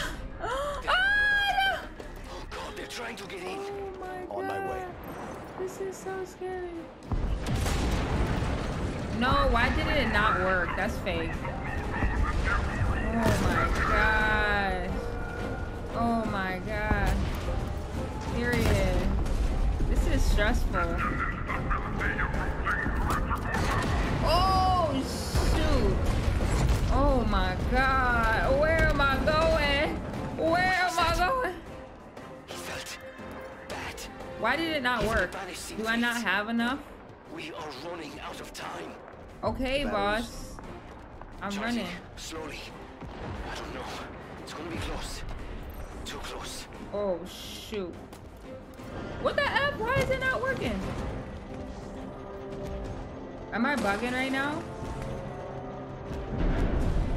Ah,
Oh god, they're trying to get in.
no! Oh my god.
On my way.
This is so scary. No, why did it not work? That's fake. Oh my gosh. Oh my god. Period. This is stressful. Oh shoot. Oh my god. Where am I going? Where am I going?
He felt bad.
Why did it not work? Do I not have enough?
We are running out of time.
Okay,
Batteries.
boss. I'm
Charging
running.
Slowly. I don't know. It's gonna be close. Too close.
Oh shoot. What the F? Why is it not working? Am I bugging right now?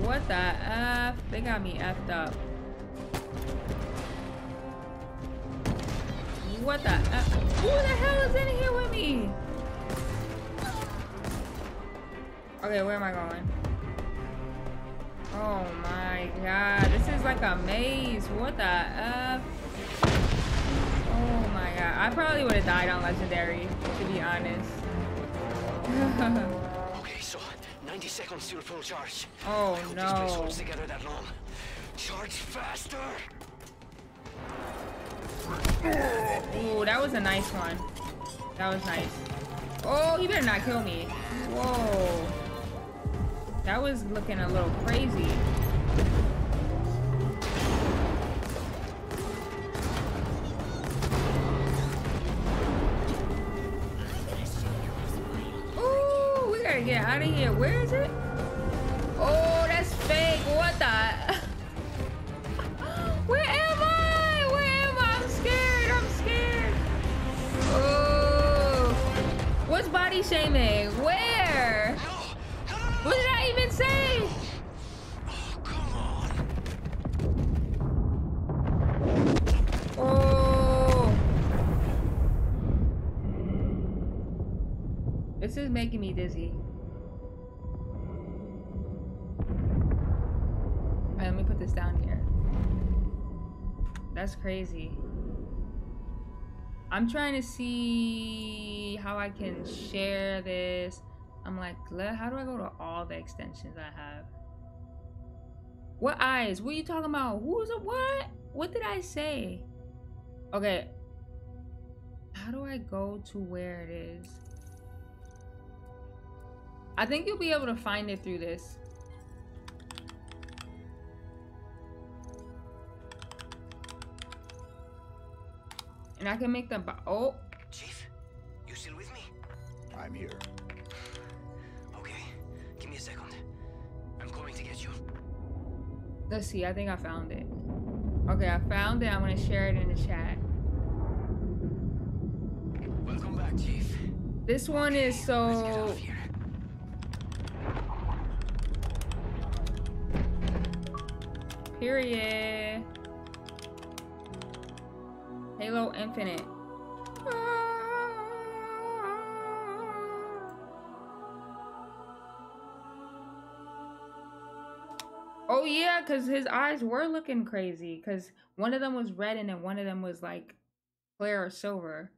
What the F? They got me effed up. What the F? Who the hell is in here with me? Okay, where am I going? Oh my god, this is like a maze. What the F? Oh my god, I probably would have died on Legendary, to be honest.
Okay, so 90 seconds till full charge.
Oh,
I hope this place
no.
holds together that long. Charge faster!
Ooh, that was a nice one. That was nice. Oh, he better not kill me. Whoa. That was looking a little crazy. Ooh, we gotta get out of here. Where is it? Oh, that's fake. What the? Where am I? Where am I? I'm scared. I'm scared. Oh. What's body shaming? Where? Making me dizzy. Alright, let me put this down here. That's crazy. I'm trying to see how I can share this. I'm like, how do I go to all the extensions I have? What eyes? What are you talking about? Who's a what? What did I say? Okay. How do I go to where it is? I think you'll be able to find it through this. And I can make them. bo- Oh,
Chief, you still with me?
I'm here.
Okay, give me a second. I'm coming to get you.
let's see. I think I found it. Okay, I found it. I'm gonna share it in the chat.
Welcome back, Chief.
This one is
Let's get out
so. Period. Halo Infinite. Oh yeah, cause his eyes were looking crazy. Cause one of them was red and then one of them was like clear or silver.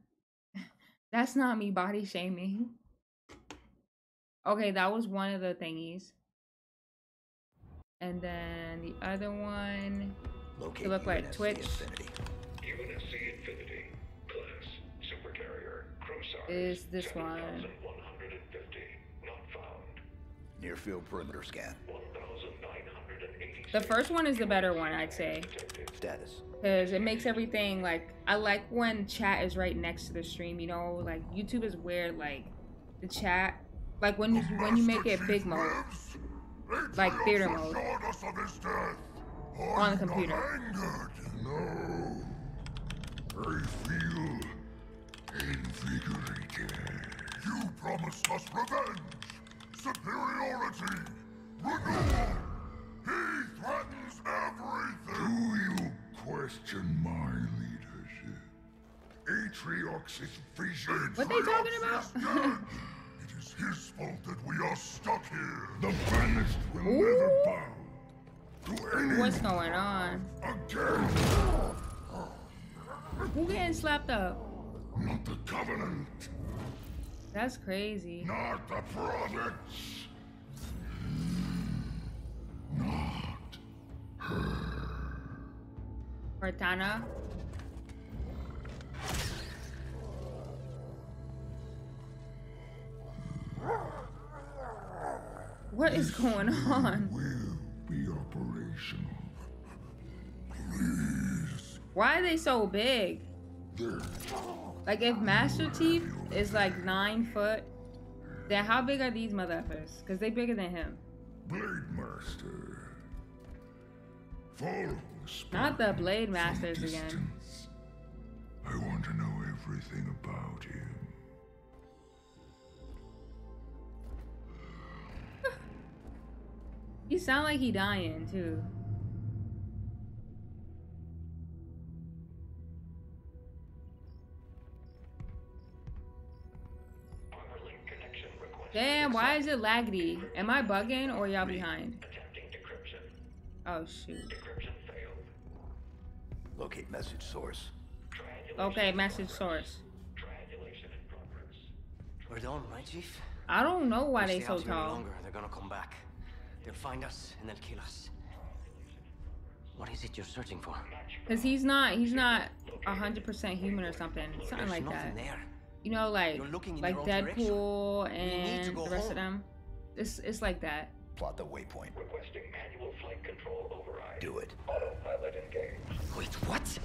That's not me body shaming. Okay, that was one of the thingies. And then the other one.
Locate
look like Twitch.
Infinity.
UNSC Infinity. Class. Supercarrier. Crew size.
Is this one.
Not found.
Near field perimeter scan.
The first one is the better one, I'd say.
Status.
Because it makes everything like I like when chat is right next to the stream, you know, like YouTube is weird, like the chat like when you when you make it big mode. Like theater mode. On the computer.
No. I feel invigorated. You promised us revenge, superiority, renewal. He threatens everything. Do you question my leadership? Atriox's vision.
What they talking about?
his fault that we are stuck here. The banished will never bow to any
What's going on?
again.
Who getting slapped up?
Not the Covenant,
That's crazy.
not the prophets. Not
Cortana. What is going on?
will be operational.
Why are they so big?
There.
Like if Master Chief is like nine foot, then how big are these motherfuckers? Cause they bigger than him.
Blade Master. Follow the
Not the Blade Masters again.
I want to know everything about him.
He sound like he dying too. Damn, why is it laggy? Am I bugging or y'all behind? Oh shoot.
Locate message source.
Okay, message source.
We're done, right, Chief?
I don't know why
If
they
stay
so
out
tall.
longer, they're gonna come back. They'll find us and they'll kill us. What is it you're searching for?
Cause he's not he's not hundred percent human or something. Something
There's
like that.
there.
You know, like
You're looking in
like
your own direction.
Deadpool
You to
and
go
the rest of them. It's it's like that.
Plot the waypoint.
Requesting manual flight control override.
Do it.
Autopilot engaged.
Wait, what?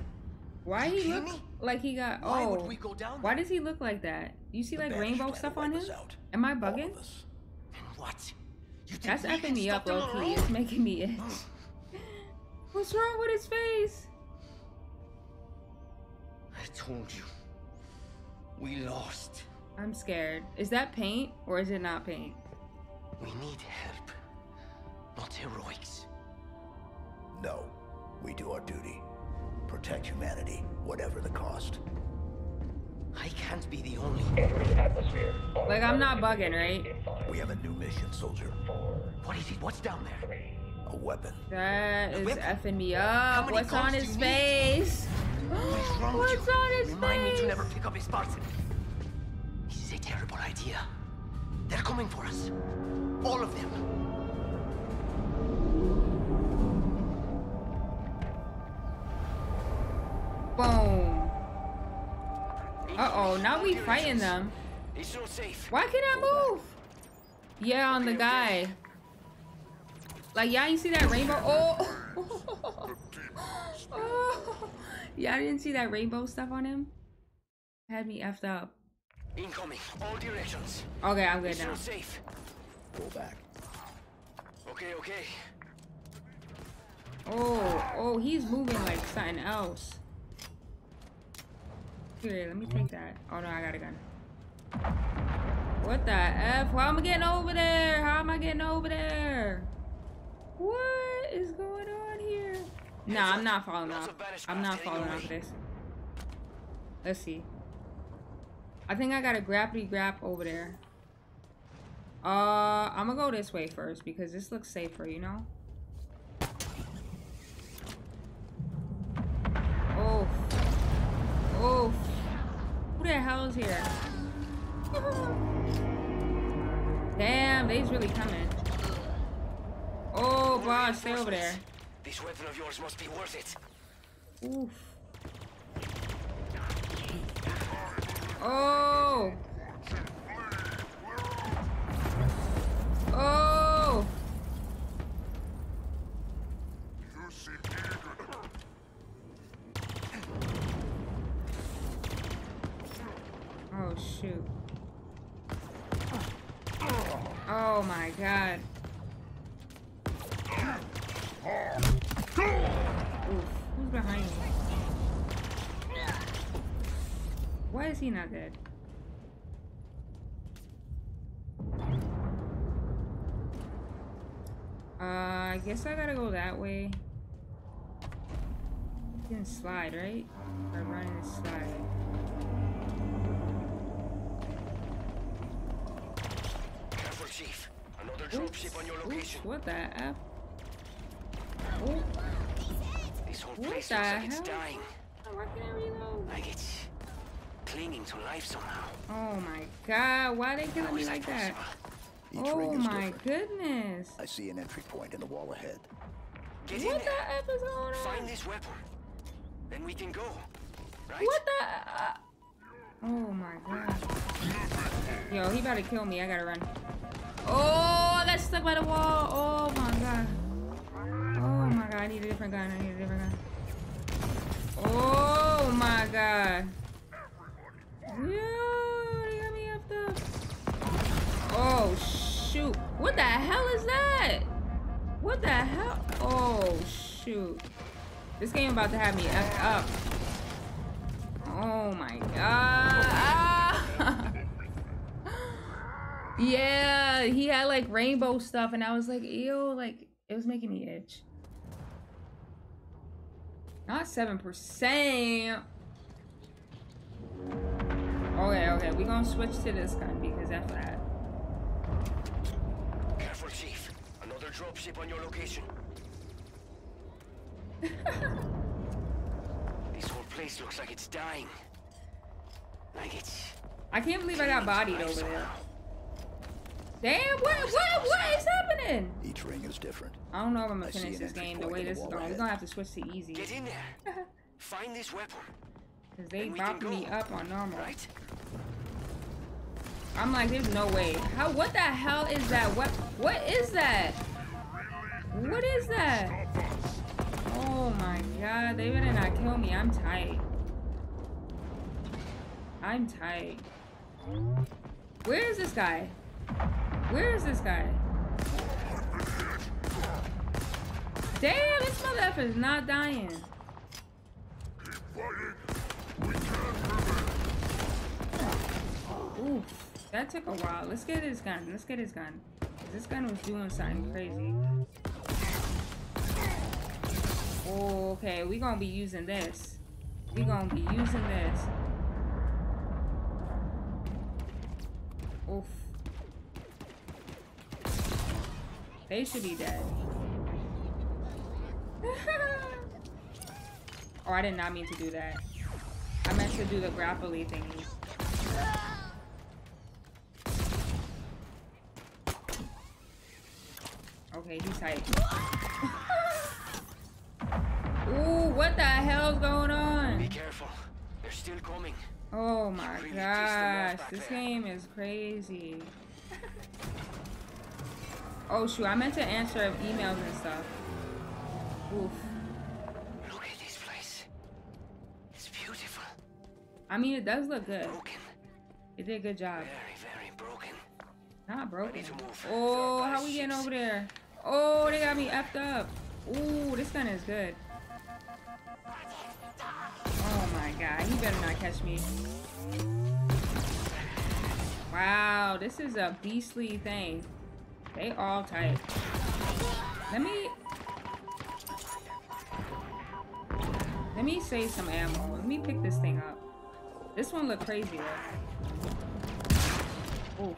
Why
You
he
kidding
look
me?
like he got
Why
oh
would we go down
Why does he look like that? You see
The
like rainbow stuff on
wipe
him?
out.
Am I bugging?
of.
What? You
That's
we
effing me
stop
up,
them
low key. It's making me itch. What's wrong with his face?
I told you. We lost.
I'm scared. Is that paint or is it not paint?
We need help. Not heroics.
No. We do our duty. Protect humanity, whatever the cost.
I can't be the only.
Like I'm not bugging, right?
We have a new mission, soldier.
What is it? What's down there?
A weapon.
That is
whip?
effing me up. What's on his
you need?
face?
What is wrong with
What's
you?
on his face?
Remind me
face?
to never pick up a Spartan. This is a terrible idea. They're coming for us. All of them.
Boom. Uh oh, now we fighting them.
It's not safe.
Why can't I move? Yeah, on the guy. Like, y'all didn't see that rainbow? Oh! oh. Y'all didn't see that rainbow stuff on him? Had me effed up.
Incoming. All directions.
Okay, I'm good
It's
now.
not safe.
Pull back.
Okay, okay.
Oh, oh, he's moving like something else. Here, let me take that. Oh no, I got a gun. What the F? How am I getting over there? How am I getting over there? What is going on here? Nah, I'm not falling off. I'm not falling off this. Let's see. I think I got a grappity grap over there. Uh, I'm gonna go this way first because this looks safer, you know? Oh. Oh. Who the hell is here? Damn, they's really coming. Oh, boss, stay over there.
This weapon of yours must be worth it.
Oof. Oh. shoot. Oh my god. Oof. Who's behind me? Why is he not dead? Uh, I guess I gotta go that way. You can slide, right? Or run and slide.
Careful, Chief. Another dropship on your
Oops, what the F? Oh,
This whole
What
place
the
looks like it's
hell?
dying.
why can I reload?
Like it's clinging to life somehow.
Oh my god, why they killing me
is
like that?
Each
Oh my
different.
goodness.
I see an entry point in the wall ahead.
Get in
What the
there.
F is going on?
Find this weapon. Then we can go. Right?
What the? Uh, oh my god. Yo, he about to kill me. I gotta run. Oh, I got stuck by the wall. Oh my god. Oh my god. I need a different gun. I need a different gun. Oh my god. Yo, got me up. Oh shoot. What the hell is that? What the hell? Oh shoot. This game about to have me effed up. Oh my god. Ah. Yeah, he had like rainbow stuff and I was like, ew, like it was making me itch. Not 7%. Okay, okay, we gonna switch to this gun because that's that.
Careful, Chief. Another dropship on your location. this whole place looks like it's dying. Like it's.
I can't believe I got bodied over there.
Somehow.
Damn, what, what, what is happening?
Each ring is different.
I don't know if I'm gonna finish this game the way this is going. We're gonna have to switch to easy.
Get in there. Find this weapon.
Cause they
Then we can
bopping me up on normal.
Right?
I'm like, there's no way. How? What the hell is that? What? What is that? What is that? Oh my god! They better not kill me. I'm tight. I'm tight. Where is this guy? Where is this guy? Damn, this mother is not dying. Oof, that took a while. Let's get his gun. Let's get his gun. This gun was doing something crazy. Oh, okay, we gonna be using this. We gonna be using this. Oof. They should be dead. oh, I did not mean to do that. I meant to do the grapply thingy. Okay, he's tight. Ooh, what the hell's going on?
Be careful. They're still coming.
Oh my
really pissed them off
gosh, this
there.
game is crazy. Oh shoot, I meant to answer emails and stuff. Oof.
Look at this place. It's beautiful.
I mean, it does look good.
Broken.
It did a good job.
Very, very broken.
Not broken.
need to move.
Oh, how we getting over there? Oh, they got me effed up. Ooh, this gun is good. Oh my god, he better not catch me. Wow, this is a beastly thing. They all tight. Let me... Let me save some ammo. Let me pick this thing up. This one look crazy though. Oof.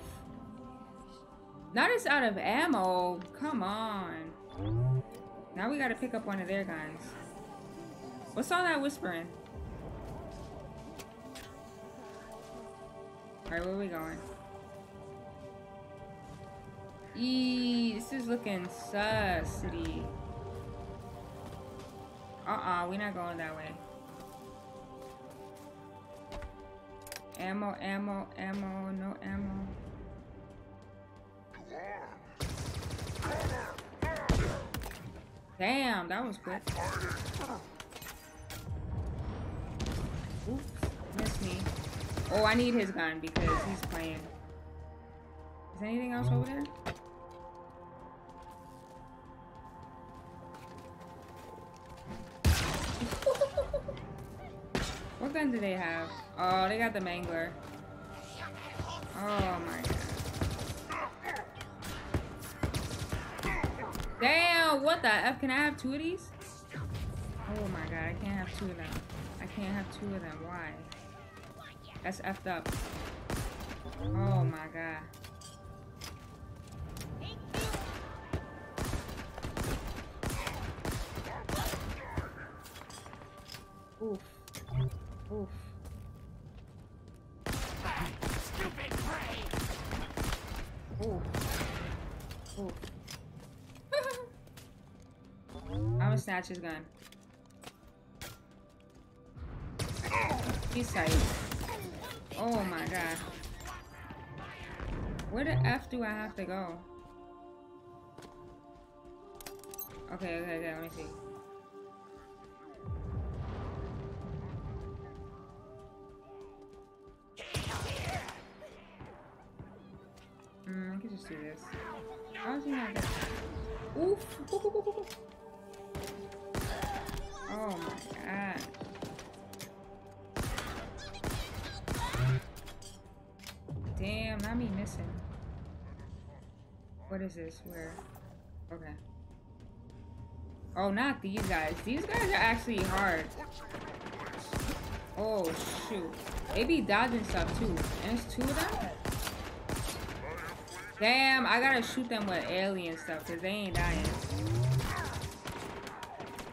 Now it's out of ammo. Come on. Now we gotta pick up one of their guns. What's all that whispering? Alright, where we going? Eee, this is looking sus, city. Uh-uh, we're not going that way. Ammo, ammo, ammo, no ammo. Damn, that was quick. Oops, missed me. Oh, I need his gun because he's playing. Is anything else over there? What gun do they have? Oh, they got the mangler. Oh my god. Damn, what the F? Can I have two of these? Oh my god, I can't have two of them. I can't have two of them. Why? That's effed up. Oh my god. Oof. Oof. Oof. Oof. I'm gonna snatch his gun. He's tight. Oh my god. Where the F do I have to go? Okay, okay, okay, let me see. How is he not dead? Oof! Oof, oof, oof, oof. Oh my god. Damn, not me missing. What is this? Where? Okay. Oh, not these guys. These guys are actually hard. Oh, shoot. They be dodging stuff, too. And it's two of them? Damn, I gotta shoot them with alien stuff, because they ain't dying.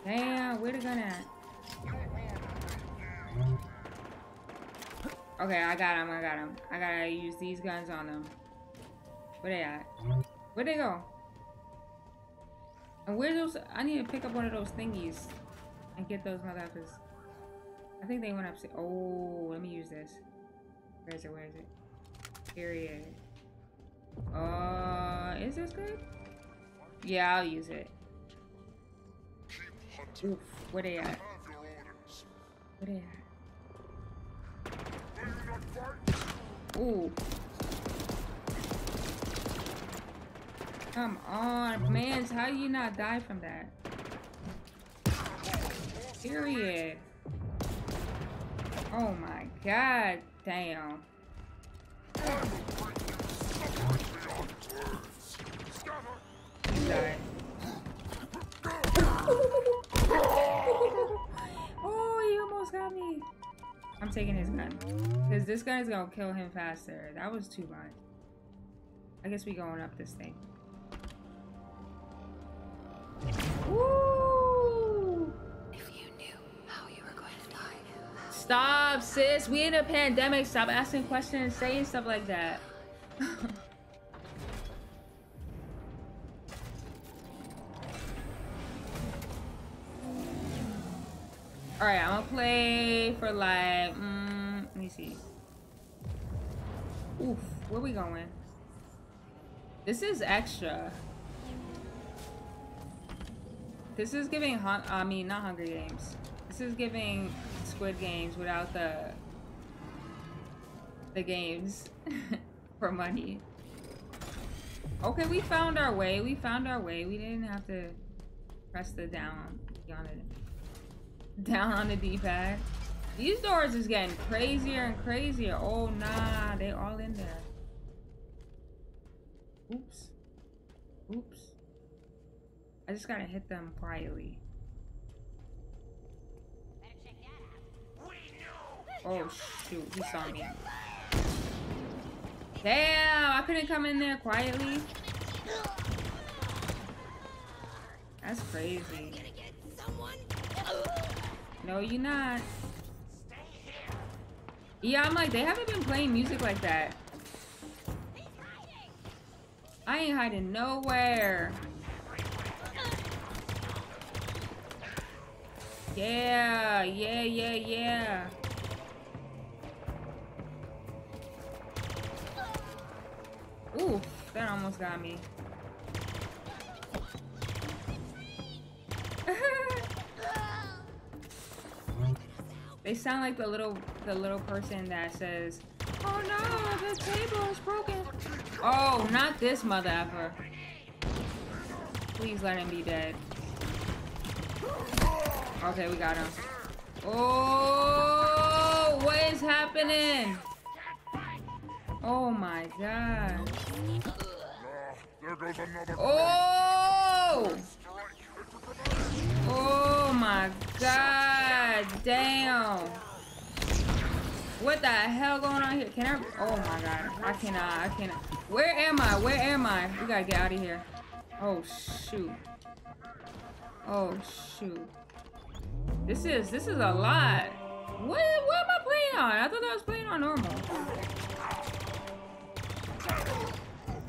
Damn, where the gun at? Okay, I got him, I got him. I gotta use these guns on them. Where they at? Where'd they go? And where those? I need to pick up one of those thingies and get those motherfuckers. I think they went upstairs. Oh, let me use this. Where is it? Where is it? Period. Uh, is this good? Yeah, I'll use it. Oof, where they at? Where they at? Ooh. Come on, man. How you not die from that? Period. Oh my god. Damn. He died. oh, he almost got me. I'm taking his gun. Because this gun is going to kill him faster. That was too much. I guess we going up this thing. Woo!
If you knew how you were going to die.
Stop, sis. We in a pandemic. Stop asking questions, saying stuff like that. All right, I'm gonna play for like. Mm, let me see. Oof, where we going? This is extra. This is giving hun I mean not Hunger Games. This is giving Squid Games without the the games for money. Okay, we found our way. We found our way. We didn't have to press the down on it. Down on the D-pad. These doors is getting crazier and crazier. Oh nah, they all in there. Oops. Oops. I just gotta hit them quietly. Oh shoot, he saw me. Damn, I couldn't come in there quietly. That's crazy. No, you're not. Yeah, I'm like, they haven't been playing music like that. I ain't hiding nowhere. Yeah, yeah, yeah, yeah. Ooh, that almost got me. They sound like the little the little person that says Oh no, the table is broken. Oh, not this mother effer. Please let him be dead. Okay, we got him. Oh, what is happening? Oh my god. Oh! Oh my god, damn. What the hell going on here? Can I? Oh my god, I cannot, I cannot. Where am I? Where am I? We gotta get out of here. Oh shoot. Oh shoot. This is, this is a lot. What, what am I playing on? I thought I was playing on normal.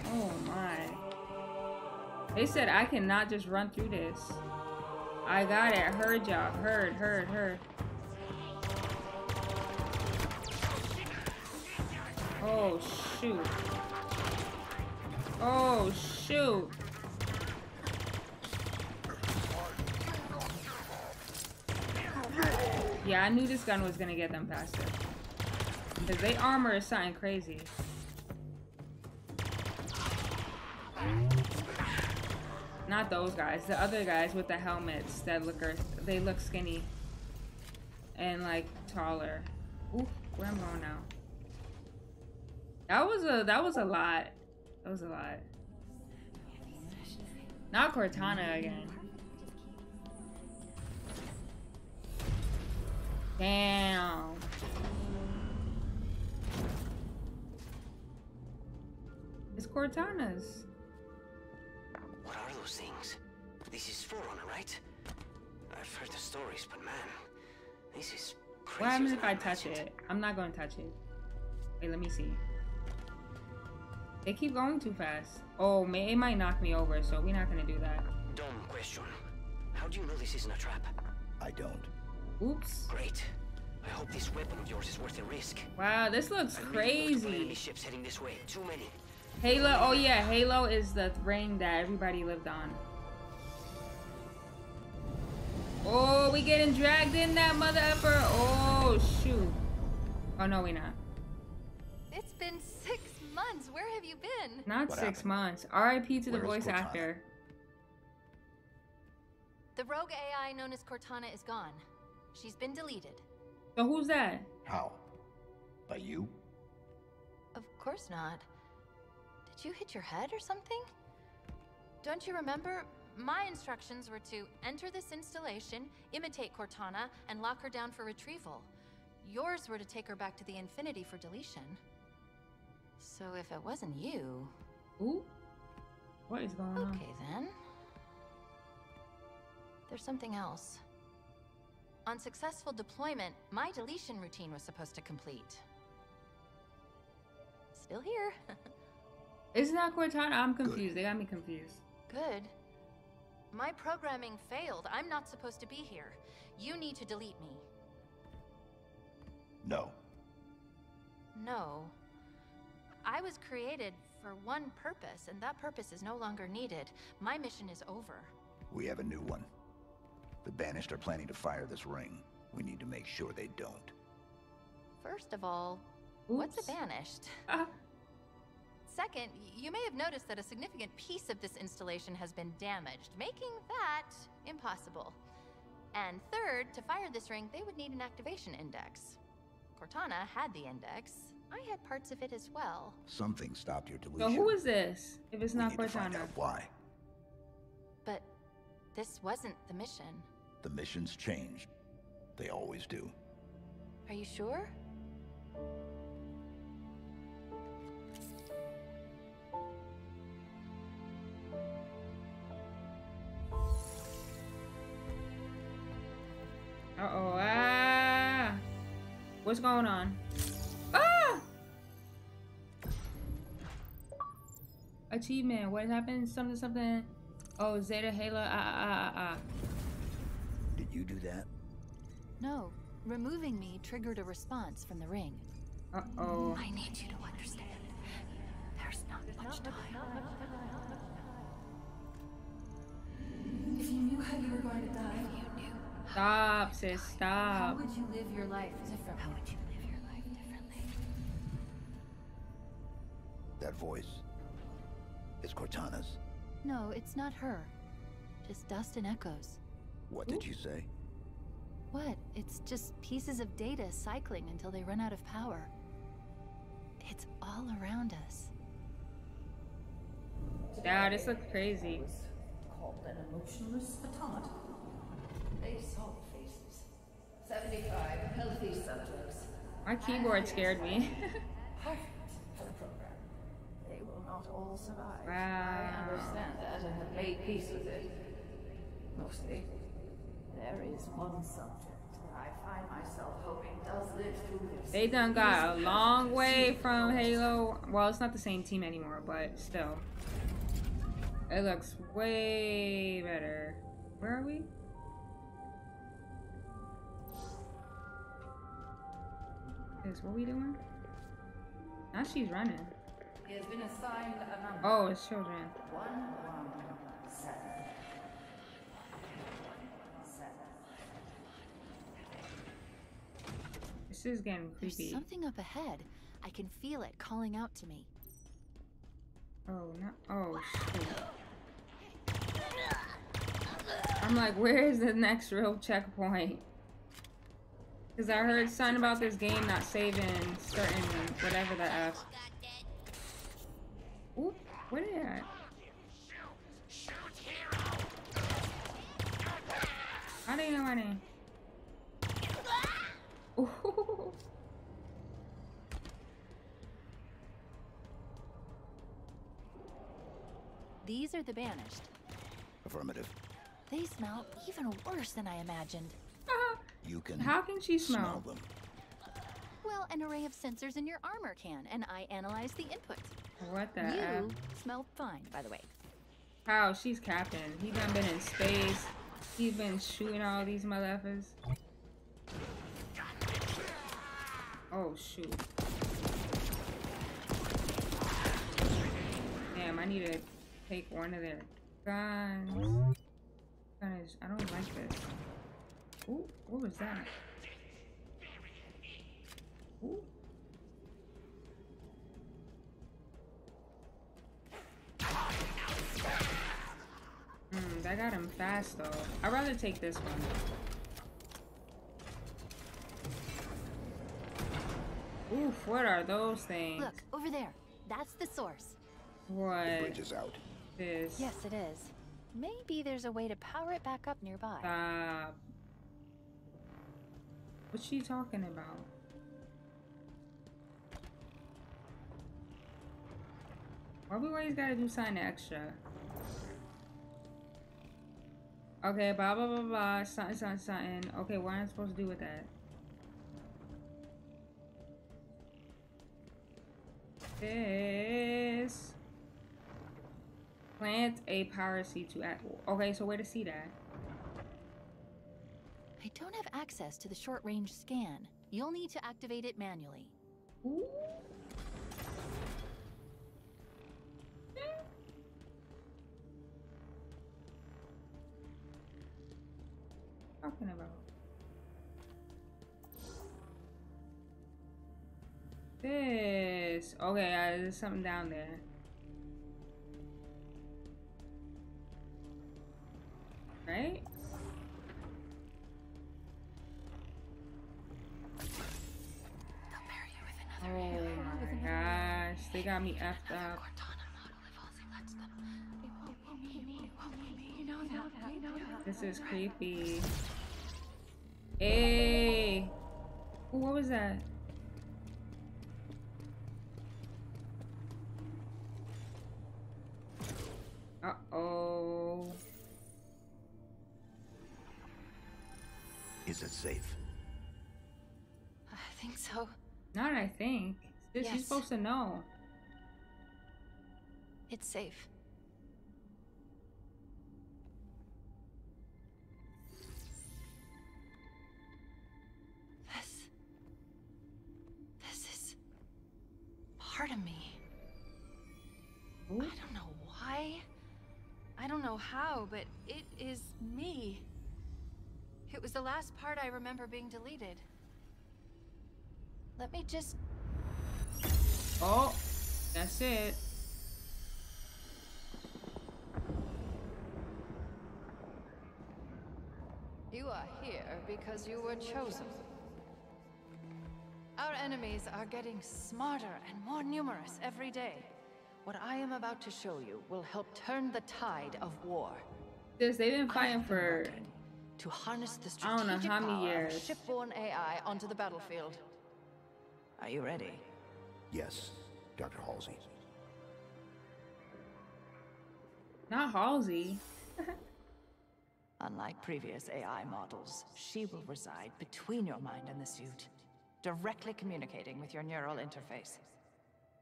Oh my. They said I cannot just run through this. I got it. Heard y'all. Heard, heard, heard. Oh, shoot. Oh, shoot. Yeah, I knew this gun was gonna get them faster. Because they armor is something crazy. Not those guys. The other guys with the helmets that look are they look skinny and like taller. Ooh, where am I going now? That was a that was a lot. That was a lot. Not Cortana again. Damn. It's Cortana's.
What those things? This is Forerunner, right? I've heard the stories, but man, this is crazy.
What happens if I touch it? I'm not gonna touch it. Wait, let me see. They keep going too fast. Oh, may it might knock me over, so we're not gonna do that.
Dumb question. How do you know this isn't a trap?
I don't.
Oops.
Great. I hope this weapon of yours is worth the risk.
Wow, this looks
I really enemy
crazy.
ships heading this way. Too many.
Halo, oh yeah, Halo is the ring that everybody lived on. Oh, we getting dragged in that mother effer. Oh shoot. Oh no, we not.
It's been six months. Where have you been?
Not
What
six
happened?
months. R.I.P. to the voice actor.
The rogue AI known as Cortana is gone. She's been deleted.
So who's that?
How? By you?
Of course not. Did you hit your head or something? Don't you remember? My instructions were to enter this installation, imitate Cortana, and lock her down for retrieval. Yours were to take her back to the Infinity for deletion. So if it wasn't you,
Ooh. What is going on?
okay then. There's something else. On successful deployment, my deletion routine was supposed to complete. Still here.
Isn't that Cortana? I'm confused. They got me confused.
Good. My programming failed. I'm not supposed to be here. You need to delete me.
No.
No. I was created for one purpose, and that purpose is no longer needed. My mission is over.
We have a new one. The Banished are planning to fire this ring. We need to make sure they don't.
First of all, what's a
Oops.
banished? Second, you may have noticed that a significant piece of this installation has been damaged, making that impossible. And third, to fire this ring, they would need an activation index. Cortana had the index. I had parts of it as well.
Something stopped your
so
deletion.
who is this? If it's
We
not
need to find
Cortana.
out why.
But this wasn't the mission.
The missions changed. They always do.
Are you sure?
Uh oh. Ah. What's going on? Ah. Achievement. What happened? Something. Something. Oh, Zeta Halo. Ah ah ah ah.
Did you do that?
No. Removing me triggered a response from the ring.
Uh oh.
I need you to understand. There's not much time.
If you knew how you were going to die,
You knew.
Stop, sis.
how
Stop.
would you live your life differently?
How would you live your life differently?
That voice. It's Cortana's.
No, it's not her. Just dust and echoes.
What did you say?
What? It's just pieces of data cycling until they run out of power. It's all around us.
Yeah, this looks crazy.
was called an emotionless automata. They saw faces. 75 healthy subjects.
My keyboard scared me.
Perfect for the program. They will not all survive.
Wow.
I understand that and have made peace with it. Mostly. There is one subject that I find myself hoping does live through this.
They done got a long way from Halo. Well, it's not the same team anymore, but still. It looks way better. Where are we? Is what we doing? Now she's running.
He has been assigned a number.
Oh, it's children.
One, one, seven. Seven.
This is getting creepy.
There's something up ahead. I can feel it calling out to me.
Oh no! Oh shoot! I'm like, where is the next real checkpoint? Cause I heard something about this game not saving certain whatever the f.
Got dead.
Oop! What is that? How do you know my name? Ooh.
These are the banished.
Affirmative.
They smell even worse than I imagined.
You can
How can she smell?
them.
Well, an array of sensors in your armor can, and I analyze the input.
What the F?
You smell fine, by the way.
How? She's captain. He done been in space. He's been shooting all these motherfuckers. Oh shoot. Damn, I need to take one of their guns. Gun I don't like this. Ooh, what was that? Ooh. Hmm, that got him fast though. I'd rather take this one. Oof, what are those things?
Look, over there. That's the source.
What
Bridge is out.
is
Yes, it is. Maybe there's a way to power it back up nearby.
Stop. What's she talking about? Why we always gotta do something extra? Okay, blah blah blah blah, something something something. Okay, what am I supposed to do with that? This plant a power seed to act. Okay, so where to see that?
I don't have access to the short range scan. You'll need to activate it manually.
Talking about this. Okay, uh, there's something down there. Right?
You
Oh my gosh, they got me effed up.
Cortana model if Halsey lets them. It won't be me. It won't be me. You know that. You know that.
This is creepy. Hey! Ooh, what was that? Uh-oh.
Is it safe?
I think so.
Not I think. Sis, You're supposed to know.
It's safe. This. This is. part of me.
Ooh.
I don't know why. I don't know how, but it is me. It was the last part I remember being deleted. Let me just.
Oh, That's it.
You are here because you were chosen. Our enemies are getting smarter and more numerous every day. What I am about to show you will help turn the tide of war.
This they've been fighting for
to harness the
I don't know how many
power
years.
of shipborne AI onto the battlefield. Are you ready?
Yes, Dr. Halsey.
not Halsey.
Unlike previous AI models, she will reside between your mind and the suit, directly communicating with your neural interface.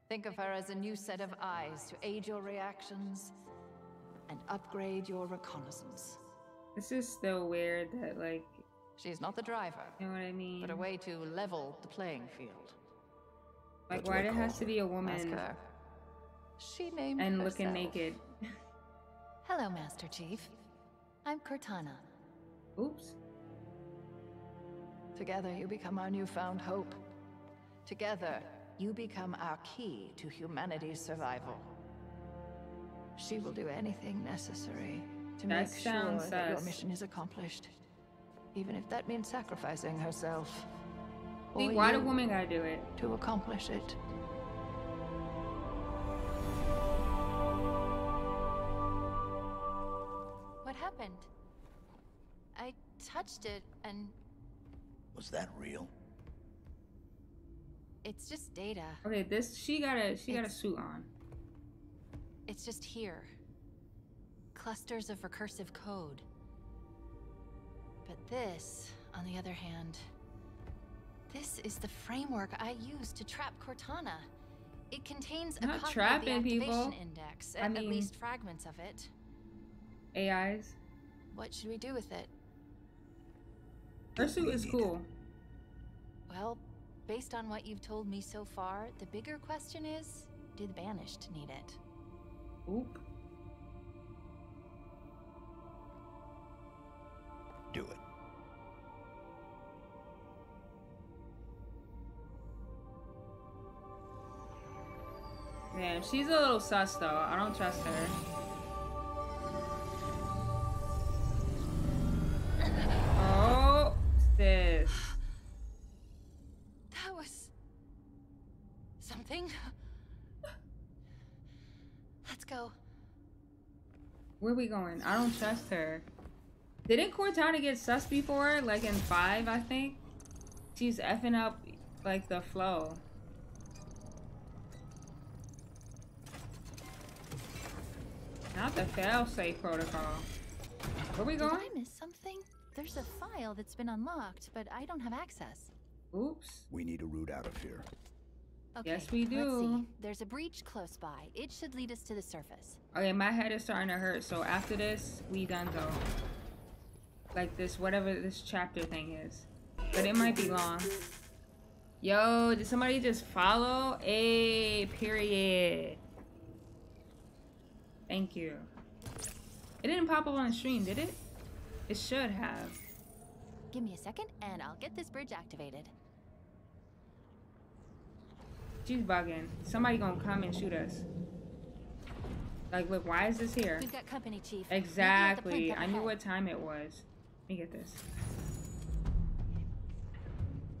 Think of her as a new set of eyes to aid your reactions and upgrade your reconnaissance.
This is still weird that like
She's not the driver,
you know what I mean?
but a way to level the playing field.
Like why
what I
there has to be a
Ask
woman
her. She named
and
herself.
looking naked.
Hello, Master Chief. I'm Cortana.
Oops.
Together, you become our newfound hope. Together, you become our key to humanity's survival. She will do anything necessary to
That
make sure
sounds
that your mission is accomplished. Even if that means sacrificing herself.
See,
or
why the
you
woman gotta do it?
To accomplish it. What happened? I touched it and
Was that real?
it's just data.
Okay, this she got a she got a suit on.
It's just here. Clusters of recursive code. But this, on the other hand, this is the framework I use to trap Cortana. It contains a
Not
copy
trapping
of the
people.
activation index,
I
at, at least fragments of it.
AIs.
What should we do with it?
Her suit is cool.
Well, based on what you've told me so far, the bigger question is, do the Banished need it?
Oop.
Do it.
Man, she's a little sus though. I don't trust her. Oh, this.
That was... something? Let's go.
Where we going? I don't trust her. Didn't Cortana get sus before? Like in five, I think. She's effing up like the flow. Not the fail-safe protocol. Where we
Did
going?
I miss something? There's a file that's been unlocked, but I don't have access.
Oops.
We need a route out of here.
Okay,
Yes, we do.
Let's
do.
see. There's a breach close by. It should lead us to the surface.
Okay, my head is starting to hurt. So after this, we done though. Like this, whatever this chapter thing is. But it might be long. Yo, did somebody just follow? A period. Thank you. It didn't pop up on the stream, did it? It should have.
Give me a second, and I'll get this bridge activated.
She's bugging. Somebody gonna come and shoot us. Like, look, why is this here?
We've got company, Chief. Meet me at the
Exactly. I knew what time it was. Let me get this.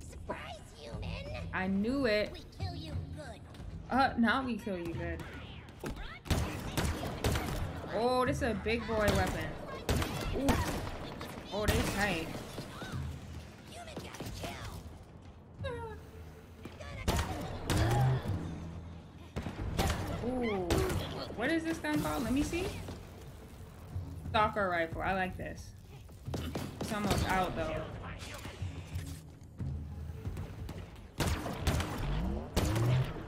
Surprise, human!
I knew it.
We kill you good.
Uh, now we kill you good. Oh, this is a big boy weapon. Ooh. Oh, they tight. Ooh. What is this gun called? Let me see. Stalker rifle. I like this. It's almost out though.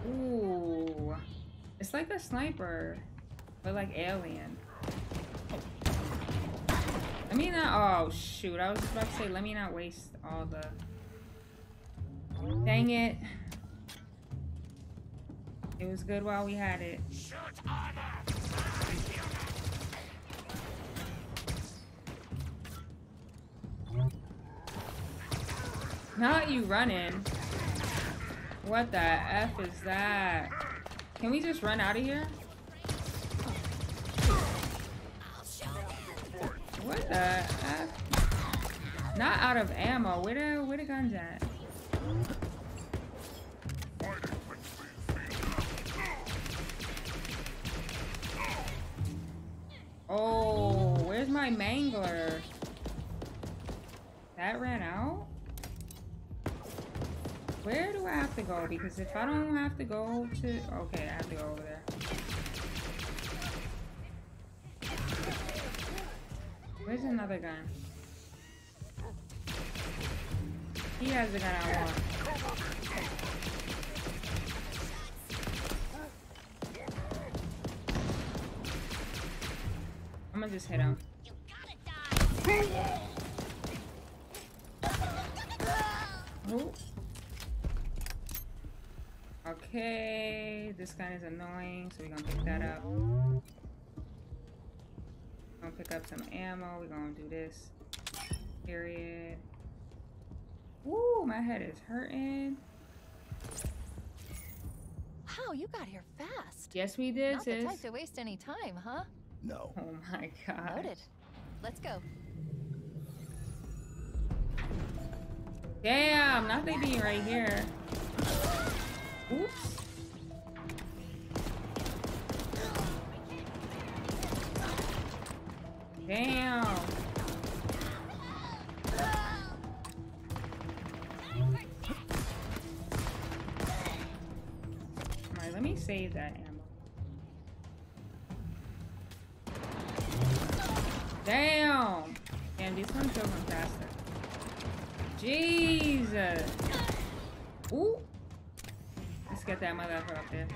Ooh. It's like a sniper, but like alien. Let me not. Oh shoot! I was just about to say, let me not waste all the. Dang it! It was good while we had it. Not you running. What the F is that? Can we just run out of here? What the F? Not out of ammo. Where the where the guns at? Oh, where's my mangler? That ran out? Where do I have to go? Because if I don't have to go to... Okay, I have to go over there. Where's another gun? He has the gun I want. I'm gonna just hit him. Okay, this guy is annoying, so we're gonna pick that up. Gonna pick up some ammo. We're gonna do this. Period. Woo, my head is hurting.
Wow, you got here fast.
Yes, we did,
Not the
sis.
type to waste any time, huh?
No.
Oh my god.
Noted. Let's go.
Damn, not they being right here. Oops. Damn. Alright, let me save that ammo. Damn! Damn, these ones go from faster. Jesus! Ooh! Let's get that motherfucker up there.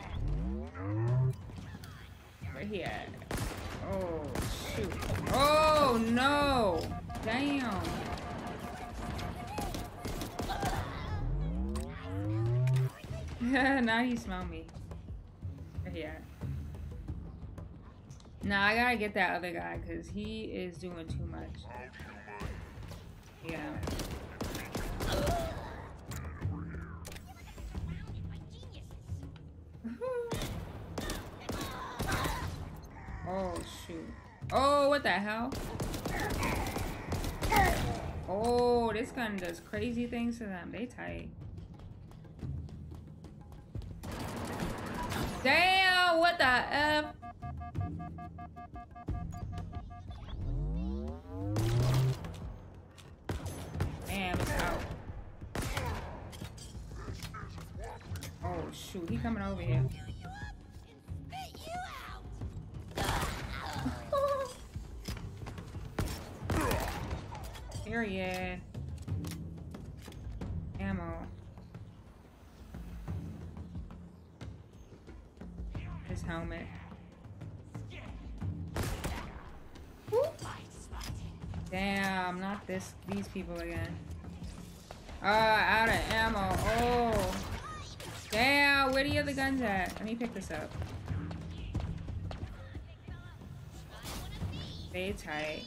Where he at? Oh, shoot. Oh, no! Damn! now he smelled me. At? Nah, I gotta get that other guy because he is doing too much. Yeah. oh shoot. Oh, what the hell? Oh, this gun does crazy things to them. They tight. Damn, what the F? Damn, it's out. Oh shoot, he coming over here. Period. Ammo. His helmet. Damn, not this these people again. Uh, out of ammo. Oh. Damn, where do you have the guns at? Let me pick this up. Stay tight.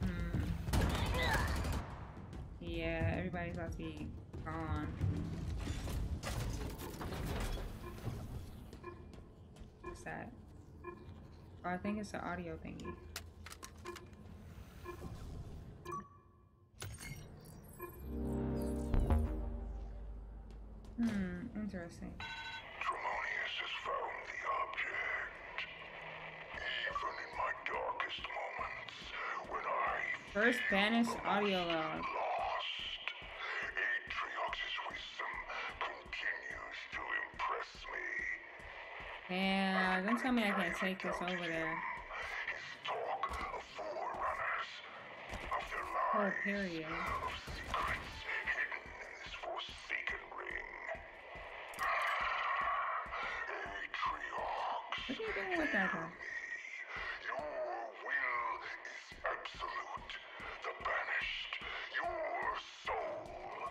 Hmm. Yeah, everybody's about to be gone. What's that? Oh, I think it's the audio thingy. Hmm, interesting.
Tremonius has found the object. Even in my darkest moments, when I
First banish audio log.
lost, Atriox's wisdom continues to impress me.
Damn, don't tell me I can't take this over there.
His talk of forerunners, of their
Oh, period. You doing with that though?
your will is absolute. The banished, your soul,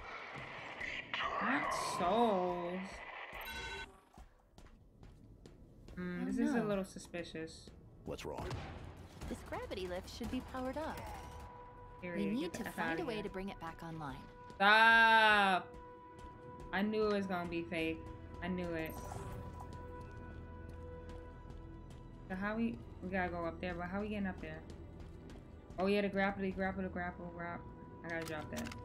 eternal.
Not souls. Hmm,
oh,
this is a little suspicious.
What's wrong?
This gravity lift should be powered up.
Period.
We need to find a way to bring it back online.
Stop! I knew it was gonna be fake. I knew it. So how we we gotta go up there, but how we getting up there? Oh yeah, the grapple, grapple, the grapple, grab. I gotta drop that.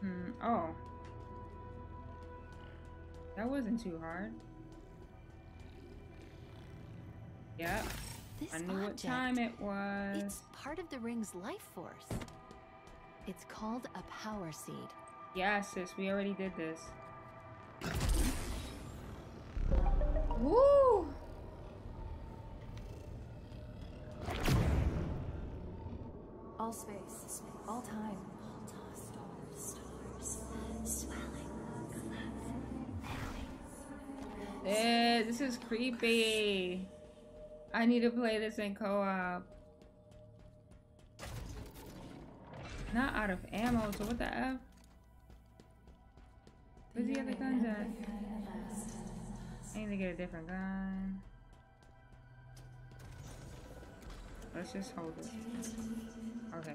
Hmm. Oh. That wasn't too hard. Yep.
This
I knew what
object,
time it was.
It's part of the ring's life force. It's called a power seed.
Yeah, sis, we already did this. Woo!
All space. All time.
Eh, this is creepy. I need to play this in co-op. Not out of ammo, so what the F? Where's the other guns at? I need to get a different gun. Let's just hold it. Okay.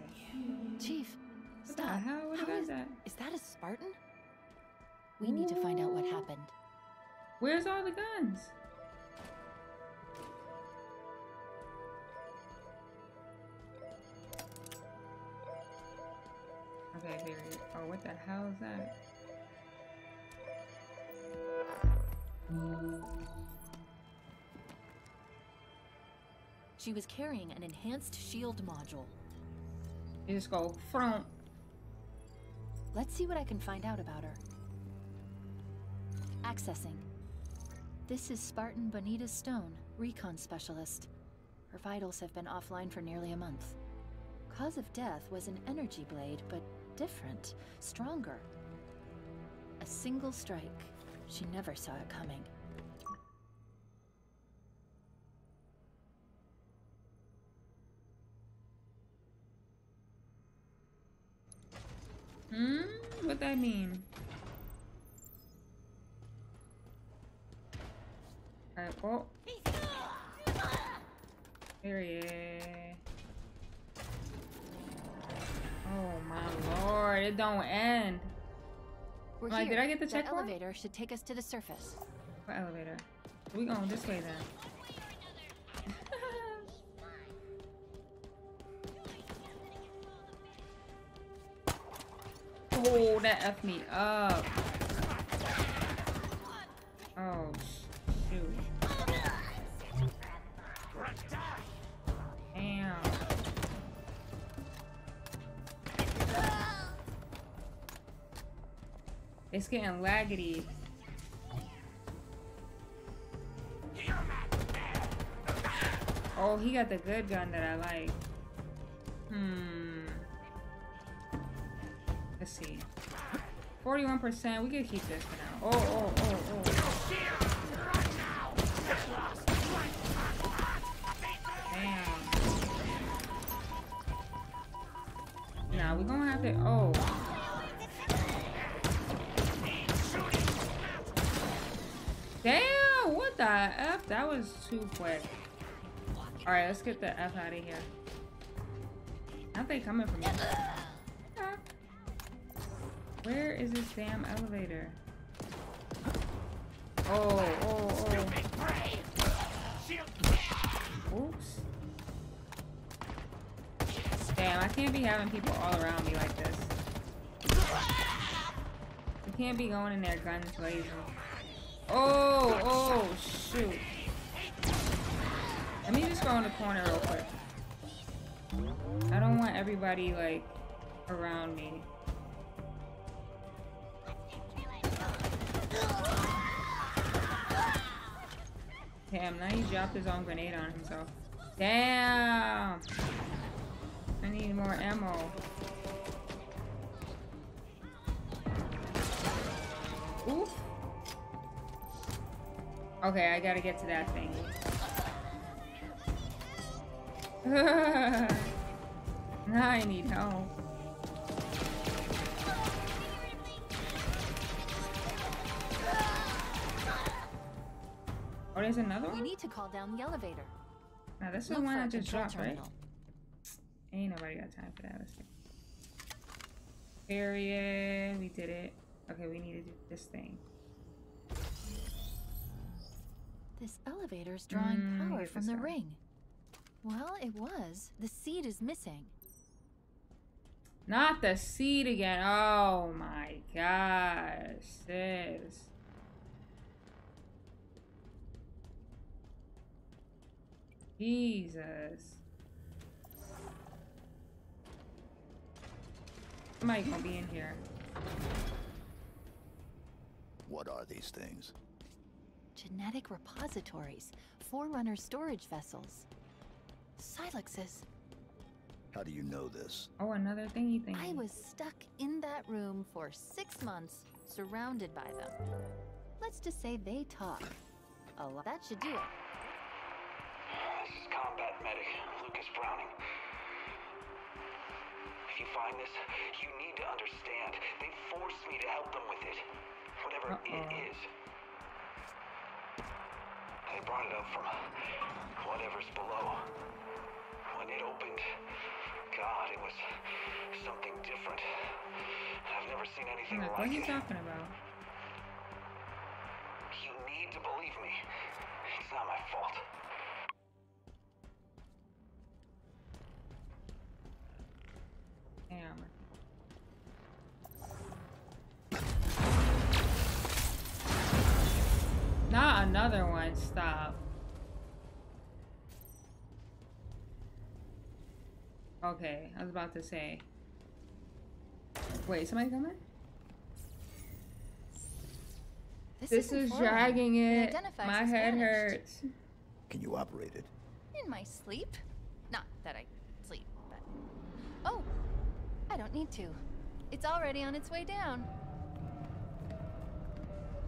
Chief,
What the hell? What
How
guys
is- that a Spartan? We need to find out what happened.
Where's all the guns? Okay, period. Oh, what the hell is that?
She was carrying an enhanced shield module.
You just go front.
Let's see what I can find out about her. Accessing. This is Spartan Bonita Stone, recon specialist. Her vitals have been offline for nearly a month. Cause of death was an energy blade, but different, stronger. A single strike. She never saw it coming.
Hmm? What that mean? Alright, oh. Period. Oh my lord, it don't end.
We're
Like,
here.
did I get the
That
checkpoint?
elevator should take us to the surface.
What elevator? We going this way then. oh, that F me up. Oh, sh- shoot. It's getting laggedy. Oh, he got the good gun that I like. Hmm. Let's see. 41%. We could keep this for now. Oh, oh, oh, oh. Damn. Nah, we're gonna have to. Oh. Damn! What the F? That was too quick. Alright, let's get the F out of here. Not they coming from me. Where is this damn elevator? Oh, oh, oh. Oops. Damn, I can't be having people all around me like this. We can't be going in there guns blazing. Oh, oh, shoot. Let me just go in the corner real quick. I don't want everybody, like, around me. Damn, now he dropped his own grenade on himself. Damn! I need more ammo. Oof. Okay, I gotta get to that thing. now I need help. Oh, there's another one.
We
one?
need to call down the elevator.
Now this is the
Look
one
for
I just dropped, right? Ain't nobody got time for that. Let's see. Period. We did it. Okay, we need to do this thing.
This elevator's drawing
Mm,
power from the
one.
ring. Well, it was. The seed is missing.
Not the seed again. Oh my gosh, sis. Jesus. Somebody gonna be in here.
What are these things?
Genetic repositories. Forerunner storage vessels. Silexes.
How do you know this?
Oh, another thingy thing.
I was stuck in that room for six months, surrounded by them. Let's just say they talk. A lot. That should do it.
This is combat medic Lucas Browning. If you find this, you need to understand. They forced me to help them with it. Whatever it
Uh-oh.
is. They brought it up from whatever's below. When it opened, God, it was something different. I've never seen anything
Like,
like
what are you
it.
talking about?
You need to believe me. It's not my fault.
Another one. Stop. Okay, I was about to say. Wait, somebody coming?
This,
This
isn't
is
Forerunner.
dragging
It
it. My head
vanished.
hurts.
Can you operate it?
In my sleep? Not that I sleep, but. Oh! I don't need to. It's already on its way down.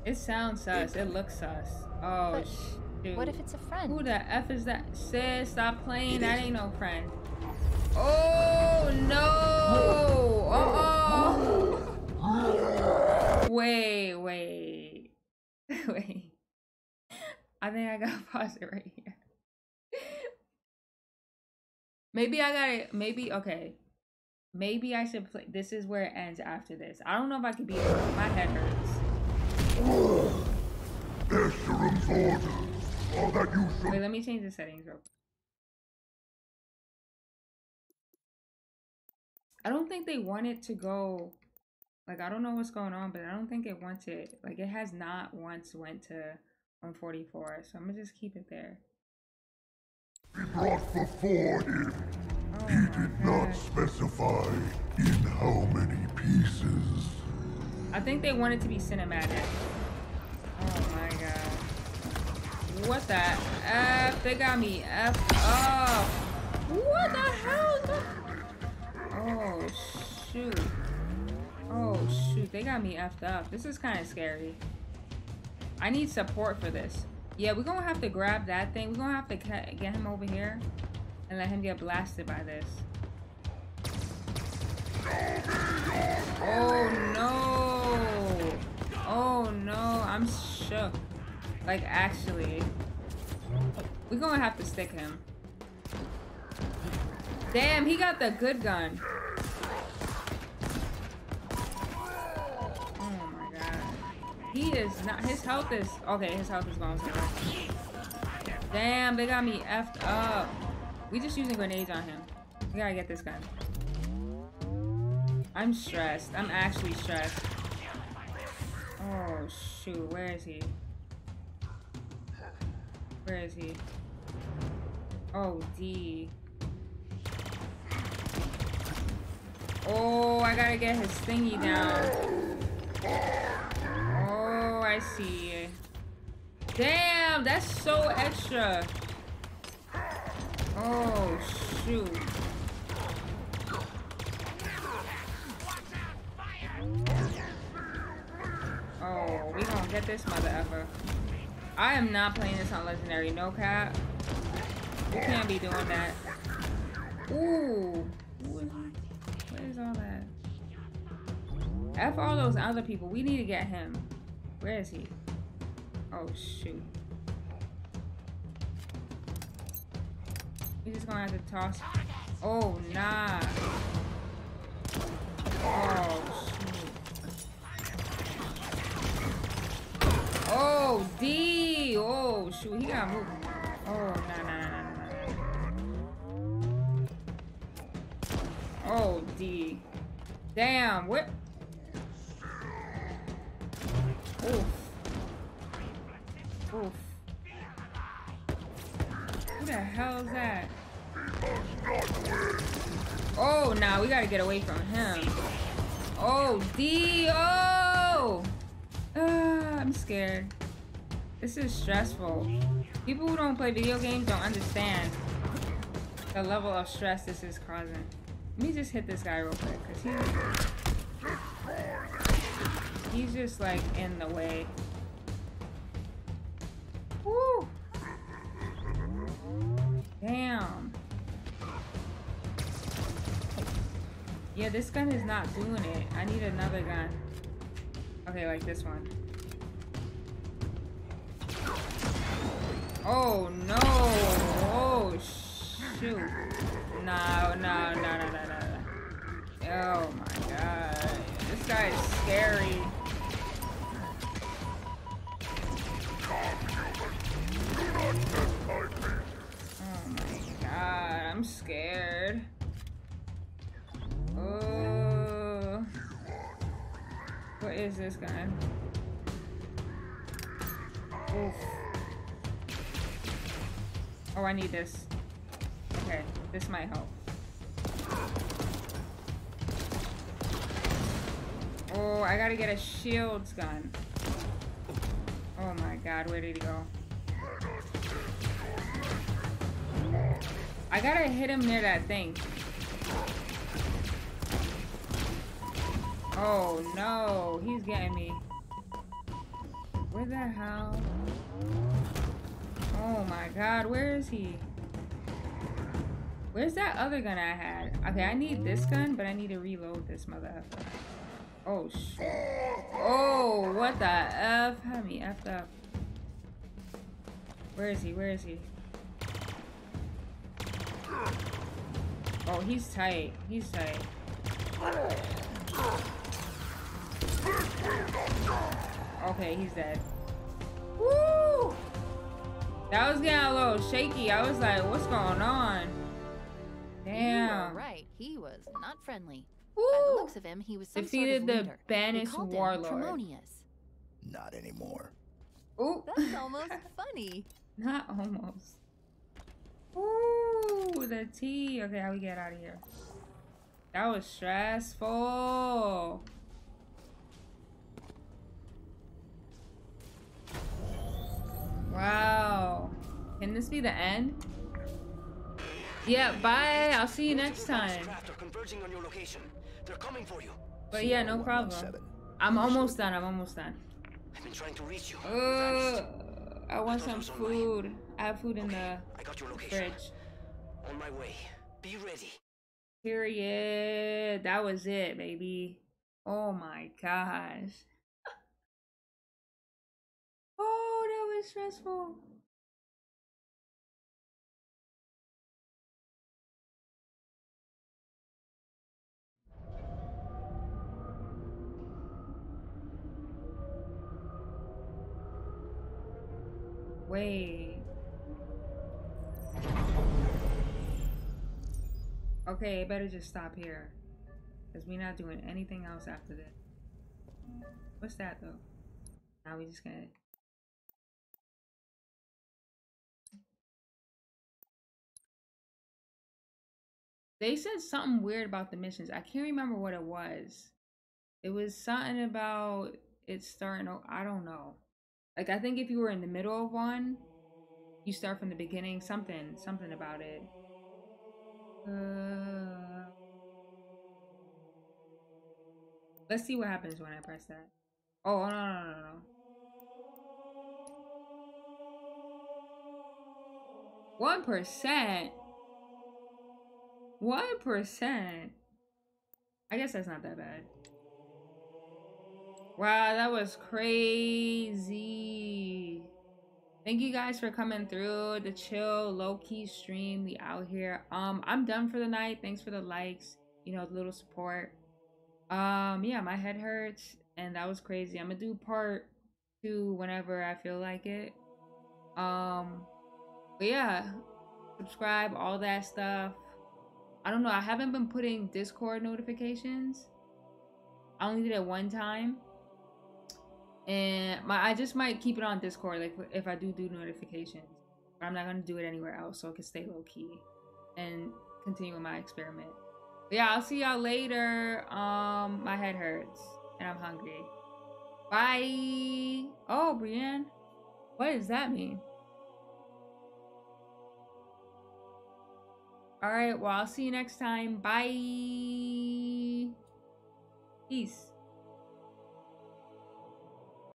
It sounds sus. It looks sus. Oh,
But
shoot.
What if it's a friend?
Who the F is that? Sis, stop playing. That ain't no friend. Oh, no. Oh. Wait, wait. Wait. I think I gotta pause it right here. Maybe I gotta, maybe, okay. Maybe I should play. This is where it ends after this. I don't know if I could be. My head hurts.
Orders are that you should
Wait, let me change the settings real quick. I don't think they want it to go like I don't know what's going on, but I don't think it wants it like it has not once went to 144, so I'm gonna just keep it there.
be brought before him.
Oh
He did not specify in how many pieces.
I think they want it to be cinematic. Oh my god. What the F? They got me F up. What the hell? Oh shoot. Oh shoot. They got me effed up. This is kind of scary. I need support for this. Yeah, we're gonna have to grab that thing. We're gonna have to get him over here and let him get blasted by this. Oh no! Oh no, I'm shook. Like actually. We're gonna have to stick him. Damn, he got the good gun. Oh my god. He is not his health is okay, his health is somewhere. Damn, they got me effed up. We just using grenades on him. We gotta get this gun. I'm stressed. I'm actually stressed. Oh shoot, where is he? Where is he? Oh D. Oh, I gotta get his thingy down. Oh, I see. Damn, that's so extra. Oh shoot. Get this mother ever. I am not playing this on Legendary, no cap. You can't be doing that. Ooh. Where's all that? F all those other people. We need to get him. Where is he? Oh, shoot. He's just gonna have to toss. Oh, nah. Oh, Oh D. Oh shoot. He got moved. Oh nah nah nah nah. Oh D. Damn. What? Oof. Oof. Who the hell is that? Oh, nah, we gotta get away from him. Oh, D. Oh! Uh, I'm scared. This is stressful. People who don't play video games don't understand the level of stress this is causing. Let me just hit this guy real quick, because he's, he's just like in the way. Woo! Damn. Yeah, this gun is not doing it. I need another gun. Okay, like this one. Oh no! Oh shoot! No, no, no, no, no, no. Oh my god. This guy is scary. Oh my god, I'm scared. Oh. What is this guy? Oof. Oh, I need this. Okay, this might help. Oh, I gotta get a shields gun. Oh my god, where did he go? I gotta hit him near that thing. Oh no, he's getting me. Where the hell? Oh my god, where is he? Where's that other gun I had? Okay, I need this gun, but I need to reload this mother Oh shit. Oh, what the F? Have me effed up. Where is he? Where is he? Oh, he's tight. He's tight. Okay, he's dead. Woo! That was getting a little shaky. I was like, what's going on? Damn.
Right. He was not friendly.
Woo!
By the looks of him, he was some
Defeated
sort of
the
leader.
banished
called
warlord.
Him Tremonius.
Not anymore.
Ooh.
That's almost funny.
Not almost. Ooh, the tea. Okay, how we get out of here? That was stressful. Wow. Can this be the end? Yeah, bye. I'll see you next time.
Converging on your location. They're coming for you.
But yeah, no problem. I'm almost done. I'm almost done.
I've been trying to reach you.
Uh, I want some food. I have food in the
I got your location.
fridge.
On my way. Be ready.
Period. That was it, baby. Oh my gosh. Was stressful. Wait. Okay, it better just stop here. Because we're not doing anything else after this. What's that though? Now we just gonna They said something weird about the missions. I can't remember what it was. It was something about it starting. I don't know. Like I think if you were in the middle of one, you start from the beginning. Something, something about it. Uh, let's see what happens when I press that. Oh no no no no no. One percent. One percent. I guess that's not that bad. Wow, that was crazy. Thank you guys for coming through the chill, low key stream. We out here. Um, I'm done for the night. Thanks for the likes. You know, the little support. Um, yeah, my head hurts, and that was crazy. I'm gonna do part two whenever I feel like it. Um, but yeah, subscribe, all that stuff. I don't know. I haven't been putting Discord notifications. I only did it one time and my I just might keep it on Discord, like if I do do notifications. I'm not gonna do it anywhere else, so I can stay low key and continue with my experiment. But yeah, I'll see y'all later. Um, my head hurts and I'm hungry. Bye. Oh, Brienne, what does that mean? All right. Well, I'll see you next time. Bye. Peace.